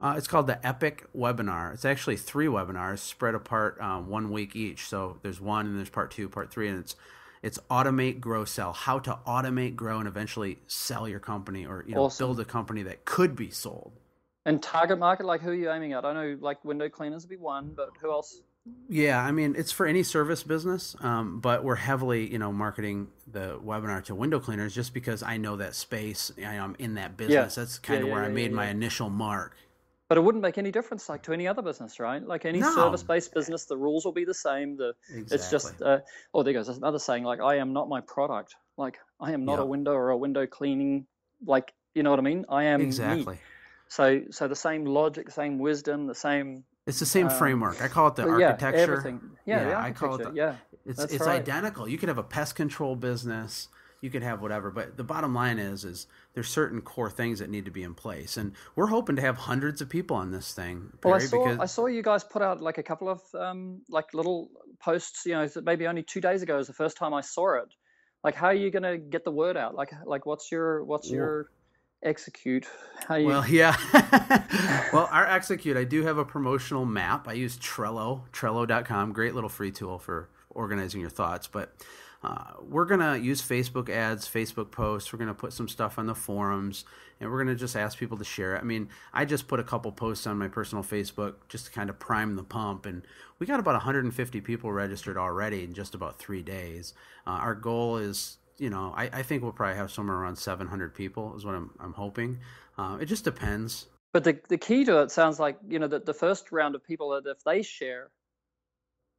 [SPEAKER 3] Uh, it's called the Epic Webinar. It's actually three webinars spread apart um, one week each. So there's one, and there's part two, part three, and it's it's automate, grow, sell. How to automate, grow, and eventually sell your company, or you know, awesome. build a company that could be sold.
[SPEAKER 2] And target market, like who are you aiming at? I know like window cleaners would be one, but who else?
[SPEAKER 3] Yeah, I mean it's for any service business, um, but we're heavily, you know, marketing the webinar to window cleaners just because I know that space. I, am in that business. Yeah. That's kind yeah, of where yeah, I made my initial mark.
[SPEAKER 2] But it wouldn't make any difference, like to any other business, right? Like any no. service-based business, the rules will be the same. The exactly. it's just, uh, oh, there goes another saying. Like I am not my product. Like I am not yep. a window or a window cleaning. Like you know what I mean? I am exactly. Me. So, so the same logic, same wisdom, the same.
[SPEAKER 3] It's the same um, framework. I call it the architecture.
[SPEAKER 2] Yeah, everything. Yeah, yeah I call it. The, yeah,
[SPEAKER 3] it's it's right. identical. You could have a pest control business you could have whatever but the bottom line is is there's certain core things that need to be in place. And we're hoping to have hundreds of people on this thing
[SPEAKER 2] Perry, well I saw, because... I saw you guys put out like a couple of um, like little posts you know maybe only two days ago is the first time i saw it. Like how are you going to get the word out? Like like what's your what's your execute?
[SPEAKER 3] How you well yeah. Well our execute i do have a promotional map. I use trello trello.com great little free tool for organizing your thoughts. But uh, we're going to use Facebook ads, Facebook posts. We're going to put some stuff on the forums, and we're going to just ask people to share it. I mean, I just put a couple posts on my personal Facebook just to kind of prime the pump, and we got about 150 people registered already in just about three days. Uh, our goal is, you know, I, I, think we'll probably have somewhere around 700 people, is what I'm, I'm hoping. Uh, it just depends.
[SPEAKER 2] But the, the key to it sounds like, you know, that the first round of people that if they share,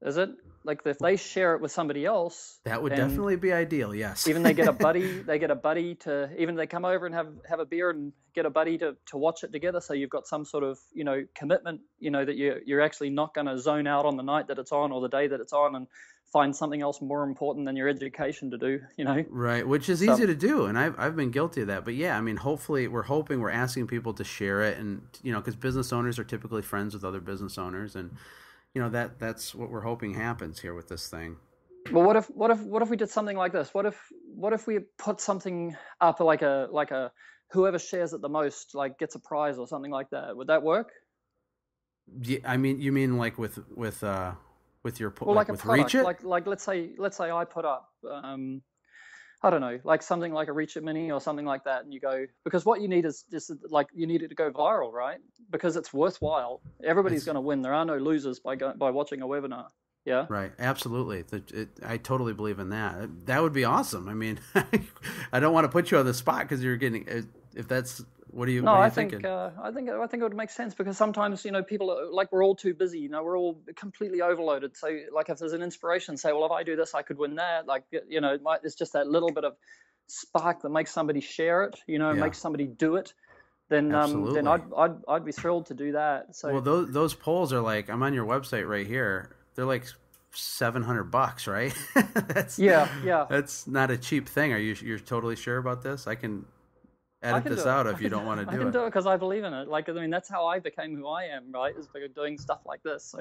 [SPEAKER 2] is it like if they share it with somebody else?
[SPEAKER 3] That would definitely be ideal. Yes.
[SPEAKER 2] even they get a buddy, they get a buddy to even they come over and have have a beer and get a buddy to to watch it together. So you've got some sort of you know commitment. You know that you you're actually not going to zone out on the night that it's on or the day that it's on and find something else more important than your education to do. You know.
[SPEAKER 3] Right, which is so, easy to do, and I've I've been guilty of that. But yeah, I mean, hopefully we're hoping we're asking people to share it, and you know, because business owners are typically friends with other business owners and you know that that's what we're hoping happens here with this thing.
[SPEAKER 2] Well, what if what if what if we did something like this? What if what if we put something up like a like a whoever shares it the most like gets a prize or something like that? Would that work?
[SPEAKER 3] Yeah, I mean, you mean like with with uh with your
[SPEAKER 2] well, like,
[SPEAKER 3] like
[SPEAKER 2] a product, like like let's say let's say I put up um I don't know, like something like a REACH-IT Mini or something like that, and you go because what you need is just like you need it to go viral, right? Because it's worthwhile. Everybody's going to win. There are no losers by go, by watching a webinar. Yeah.
[SPEAKER 3] Right. Absolutely. It, it, I totally believe in that. That would be awesome. I mean, I don't want to put you on the spot because you're getting uh, if that's what do you?
[SPEAKER 2] No,
[SPEAKER 3] you
[SPEAKER 2] I think uh, I think I think it would make sense because sometimes you know people are, like we're all too busy. You know, we're all completely overloaded. So like if there's an inspiration, say, well, if I do this, I could win that. Like you know, it might, it's just that little bit of spark that makes somebody share it. You know, yeah. makes somebody do it. Then um, then I'd, I'd I'd be thrilled to do that. So
[SPEAKER 3] well, those those poles are like I'm on your website right here. They're like seven hundred bucks, right?
[SPEAKER 2] that's yeah, yeah.
[SPEAKER 3] That's not a cheap thing. Are you you're totally sure about this? I can edit this out if you don't want to do
[SPEAKER 2] it. I can
[SPEAKER 3] it.
[SPEAKER 2] do it because I believe in it. Like I mean, that's how I became who I am, right? Is by doing stuff like this. So,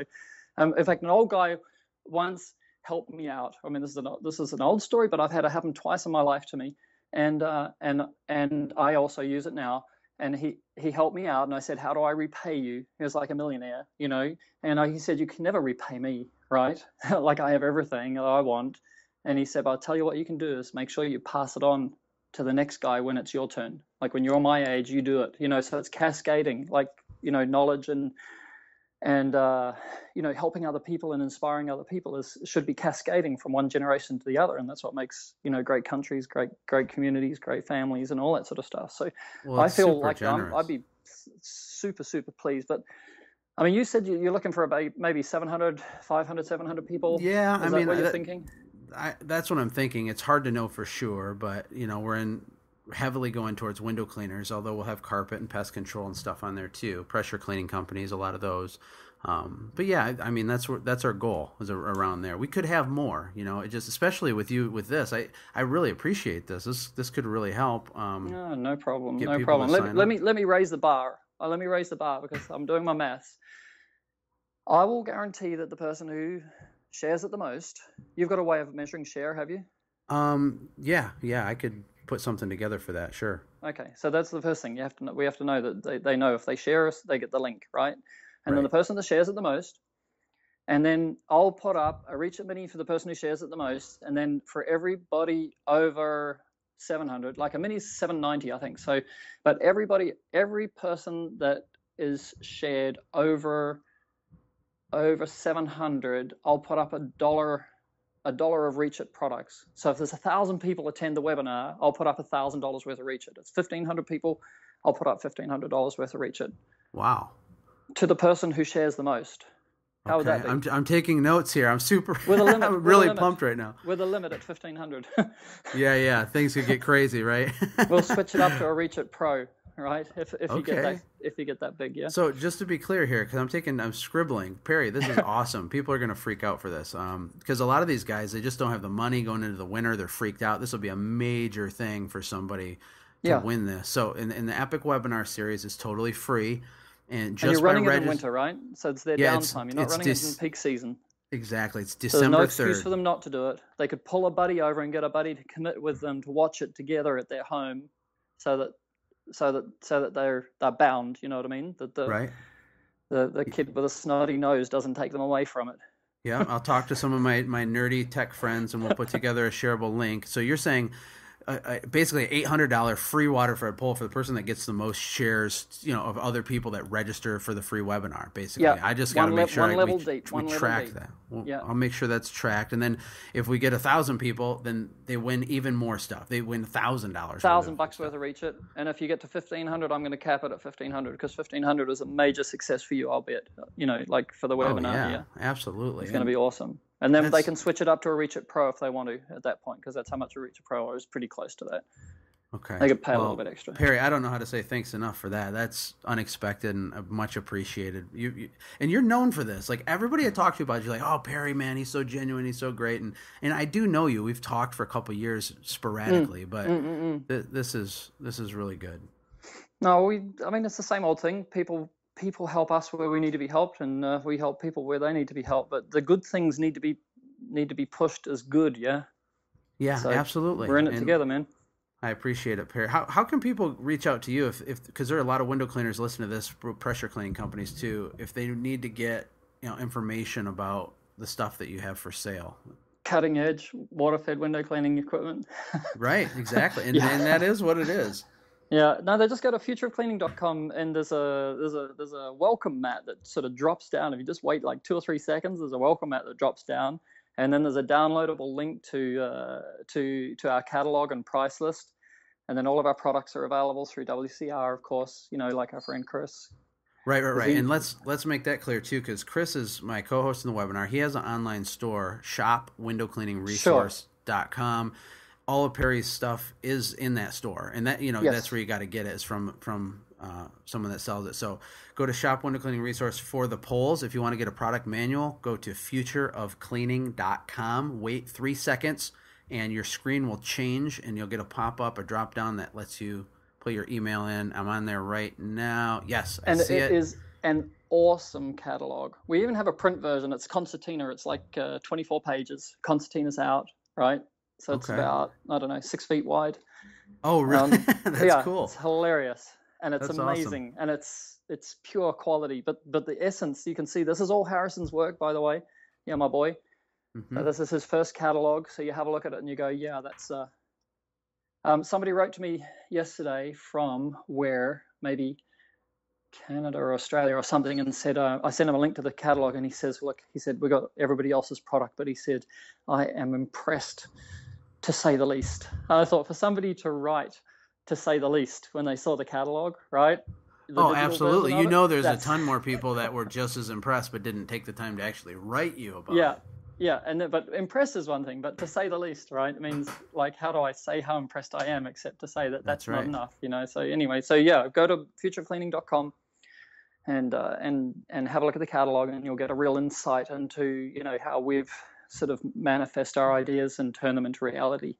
[SPEAKER 2] um, in fact, an old guy once helped me out. I mean, this is an this is an old story, but I've had it happen twice in my life to me, and uh, and and I also use it now. And he he helped me out, and I said, "How do I repay you?" He was like a millionaire, you know. And I, he said, "You can never repay me, right? like I have everything that I want." And he said, "I'll tell you what you can do is make sure you pass it on to the next guy when it's your turn. Like when you're my age, you do it. You know, so it's cascading. Like you know, knowledge and and uh, you know, helping other people and inspiring other people is should be cascading from one generation to the other, and that's what makes you know great countries, great great communities, great families, and all that sort of stuff. So well, I feel like i would be super super pleased, but. I mean, you said you're looking for about maybe 700, 500, 700 people.
[SPEAKER 3] Yeah,
[SPEAKER 2] Is
[SPEAKER 3] I mean,
[SPEAKER 2] what you're thinking?
[SPEAKER 3] I, that's what I'm thinking. It's hard to know for sure, but you know, we're in heavily going towards window cleaners, although we'll have carpet and pest control and stuff on there too. Pressure cleaning companies, a lot of those. Um, but yeah, I, I mean that's where, that's our goal is around there. We could have more, you know. It just especially with you with this, I I really appreciate this. This this could really help. Um,
[SPEAKER 2] no, no problem, no problem. Let, let me let me raise the bar. Uh, let me raise the bar because I'm doing my maths. I will guarantee that the person who shares it the most, you've got a way of measuring share, have you?
[SPEAKER 3] Um, yeah, yeah, I could put something together for that. Sure.
[SPEAKER 2] Okay, so that's the first thing you have to know. We have to know that they, they know if they share us, they get the link, right? And right. then the person that shares it the most, and then I'll put up a REACH-IT Mini for the person who shares it the most, and then for everybody over 700, like a mini is 790, I think. So, but everybody, every person that is shared over over 700, I'll put up a dollar a dollar of REACH-IT products. So if there's a thousand people attend the webinar, I'll put up a thousand dollars worth of REACH-IT. It's fifteen hundred people, I'll put up fifteen hundred dollars worth of REACH-IT.
[SPEAKER 3] Wow.
[SPEAKER 2] To the person who shares the most. How okay. would that be?
[SPEAKER 3] I'm, I'm taking notes here. I'm super. With a limit, I'm really pumped right now.
[SPEAKER 2] With a limit at fifteen hundred.
[SPEAKER 3] yeah, yeah. Things could get crazy, right?
[SPEAKER 2] we'll switch it up to a REACH-IT Pro right? If if you get that if you get that big, yeah.
[SPEAKER 3] So just to be clear here, because I'm taking I'm scribbling, Perry. This is awesome. People are gonna freak out for this, um, because a lot of these guys they just don't have the money going into the winter. They're freaked out. This will be a major thing for somebody to yeah. win this. So in, in the Epic webinar series is totally free, and just
[SPEAKER 2] and you're running it in winter, right? So it's their yeah, downtime. You're not running it in peak season.
[SPEAKER 3] Exactly. It's December so there's
[SPEAKER 2] no
[SPEAKER 3] 3rd.
[SPEAKER 2] excuse for them not to do it. They could pull a buddy over and get a buddy to commit with them to watch it together at their home so that so that so that they're they're bound. You know what I mean? That the
[SPEAKER 3] right.
[SPEAKER 2] the the kid with a snotty nose doesn't take them away from it.
[SPEAKER 3] Yeah, I'll talk to some of my my nerdy tech friends, and we'll put together a shareable link. So you're saying uh, basically eight hundred dollar free Waterfed pole for the person that gets the most shares, you know, of other people that register for the free webinar. Basically,
[SPEAKER 2] yeah.
[SPEAKER 3] I just got to make sure
[SPEAKER 2] one
[SPEAKER 3] I,
[SPEAKER 2] level
[SPEAKER 3] we,
[SPEAKER 2] deep,
[SPEAKER 3] we track
[SPEAKER 2] deep.
[SPEAKER 3] that. Well, yeah. I'll make sure that's tracked, and then if we get a thousand people, then they win even more stuff. They win thousand dollars,
[SPEAKER 2] thousand bucks worth of REACH-IT, and if you get to fifteen hundred, I'm going to cap it at fifteen hundred because fifteen hundred is a major success for you. I'll bet, you know, like for the oh, webinar. Oh, yeah, yeah,
[SPEAKER 3] absolutely,
[SPEAKER 2] it's going to be awesome. And then they can switch it up to a REACH-IT Pro if they want to at that point, because that's how much a REACH-IT Pro is pretty close to that.
[SPEAKER 3] Okay.
[SPEAKER 2] I could pay well, a little bit extra.
[SPEAKER 3] Perry, I don't know how to say thanks enough for that. That's unexpected and uh, much appreciated. You, you, and you're known for this. Like everybody I talk to about, you're like, oh Perry, man, he's so genuine, he's so great, and and I do know you. We've talked for a couple years sporadically, mm. but mm, mm, mm. th- this is this is really good.
[SPEAKER 2] No, we. I mean, it's the same old thing. People people help us where we need to be helped, and uh, we help people where they need to be helped. But the good things need to be need to be pushed as good. Yeah.
[SPEAKER 3] Yeah, so absolutely.
[SPEAKER 2] We're in it
[SPEAKER 3] and,
[SPEAKER 2] together, man.
[SPEAKER 3] I appreciate it, Perry. How, how can people reach out to you if if because there are a lot of window cleaners listening to this, pressure cleaning companies too. If they need to get you know information about the stuff that you have for sale,
[SPEAKER 2] cutting edge water fed window cleaning equipment.
[SPEAKER 3] right, exactly, and, yeah. and that is what it is.
[SPEAKER 2] Yeah, no, they just go to futureofcleaning.com and there's a there's a there's a welcome mat that sort of drops down. If you just wait like two or three seconds, there's a welcome mat that drops down and then there's a downloadable link to uh, to to our catalog and price list. And then all of our products are available through WCR, of course. You know, like our friend Chris.
[SPEAKER 3] Right, right, right. And let's let's make that clear too, because Chris is my co-host in the webinar. He has an online store, shopwindowcleaningresource.com. Sure. All of Perry's stuff is in that store, and that you know yes. that's where you got to get it is from from uh, someone that sells it. So go to Shop Window Cleaning Resource for the poles. If you want to get a product manual, go to futureofcleaning.com. Wait three seconds, and your screen will change, and you'll get a pop up, a drop down that lets you put your email in. I'm on there right now. Yes,
[SPEAKER 2] I and
[SPEAKER 3] see
[SPEAKER 2] it, And it is an awesome catalog. We even have a print version. It's concertina. It's like uh, 24 pages. Concertina's out, right? So it's okay. about I don't know six feet wide.
[SPEAKER 3] Oh, really? Um, That's
[SPEAKER 2] yeah,
[SPEAKER 3] cool.
[SPEAKER 2] It's hilarious and it's That's amazing awesome. and it's it's pure quality but but the essence you can see this is all harrison's work by the way yeah my boy mm-hmm. so this is his first catalog so you have a look at it and you go yeah that's uh um, somebody wrote to me yesterday from where maybe Canada or Australia or something and said uh, I sent him a link to the catalog and he says look he said we got everybody else's product but he said I am impressed to say the least and I thought for somebody to write to say the least, when they saw the catalog, right?
[SPEAKER 3] The oh, absolutely. You know, there's a ton more people that were just as impressed but didn't take the time to actually write you about
[SPEAKER 2] yeah.
[SPEAKER 3] it.
[SPEAKER 2] yeah, and but impressed is one thing, but to say the least, right? It means like, how do I say how impressed I am, except to say that that's, that's right. not enough, you know? So anyway, so yeah, go to futurecleaning.com and uh, and and have a look at the catalog, and you'll get a real insight into you know how we've sort of manifest our ideas and turn them into reality.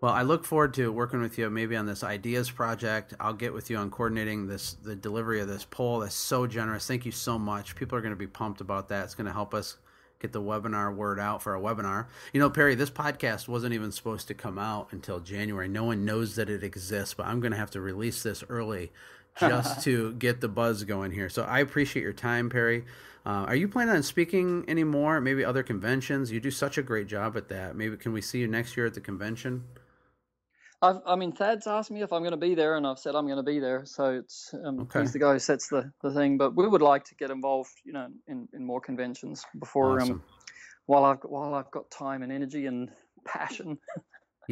[SPEAKER 3] Well, I look forward to working with you maybe on this ideas project. I'll get with you on coordinating this the delivery of this pole. That's so generous. Thank you so much. People are going to be pumped about that. It's going to help us get the webinar word out for a webinar. You know, Perry, this podcast wasn't even supposed to come out until January. No one knows that it exists, but I'm going to have to release this early just to get the buzz going here. So I appreciate your time, Perry. Uh, are you planning on speaking anymore? Maybe other conventions? You do such a great job at that. Maybe can we see you next year at the convention?
[SPEAKER 2] I've, i mean, Thad's asked me if I'm going to be there, and I've said I'm going to be there. So it's um, okay. he's the guy who sets the, the thing. But we would like to get involved, you know, in, in more conventions before um, awesome. um, while I've while I've got time and energy and passion.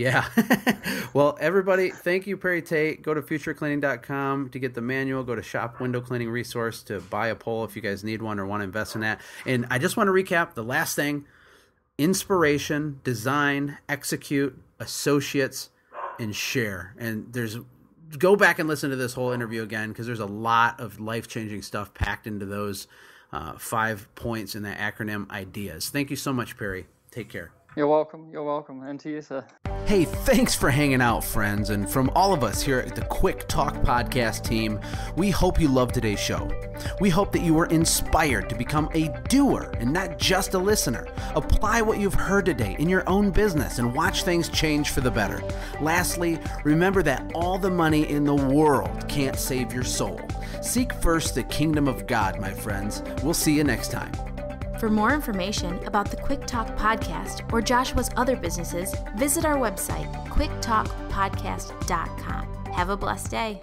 [SPEAKER 3] Yeah. well, everybody, thank you, Perry Tait. Go to futurecleaning.com to get the manual. Go to Shop Window Cleaning Resource to buy a pole if you guys need one or want to invest in that. And I just want to recap the last thing inspiration, design, execute, associates and share. And there's go back and listen to this whole interview again because there's a lot of life changing stuff packed into those uh, five points in that acronym ideas. Thank you so much, Perry. Take care.
[SPEAKER 2] You're welcome. You're welcome. And to you, sir.
[SPEAKER 3] Hey, thanks for hanging out, friends. And from all of us here at the Quick Talk Podcast team, we hope you loved today's show. We hope that you were inspired to become a doer and not just a listener. Apply what you've heard today in your own business and watch things change for the better. Lastly, remember that all the money in the world can't save your soul. Seek first the kingdom of God, my friends. We'll see you next time.
[SPEAKER 4] For more information about the Quick Talk podcast or Joshua's other businesses, visit our website, quicktalkpodcast.com. Have a blessed day.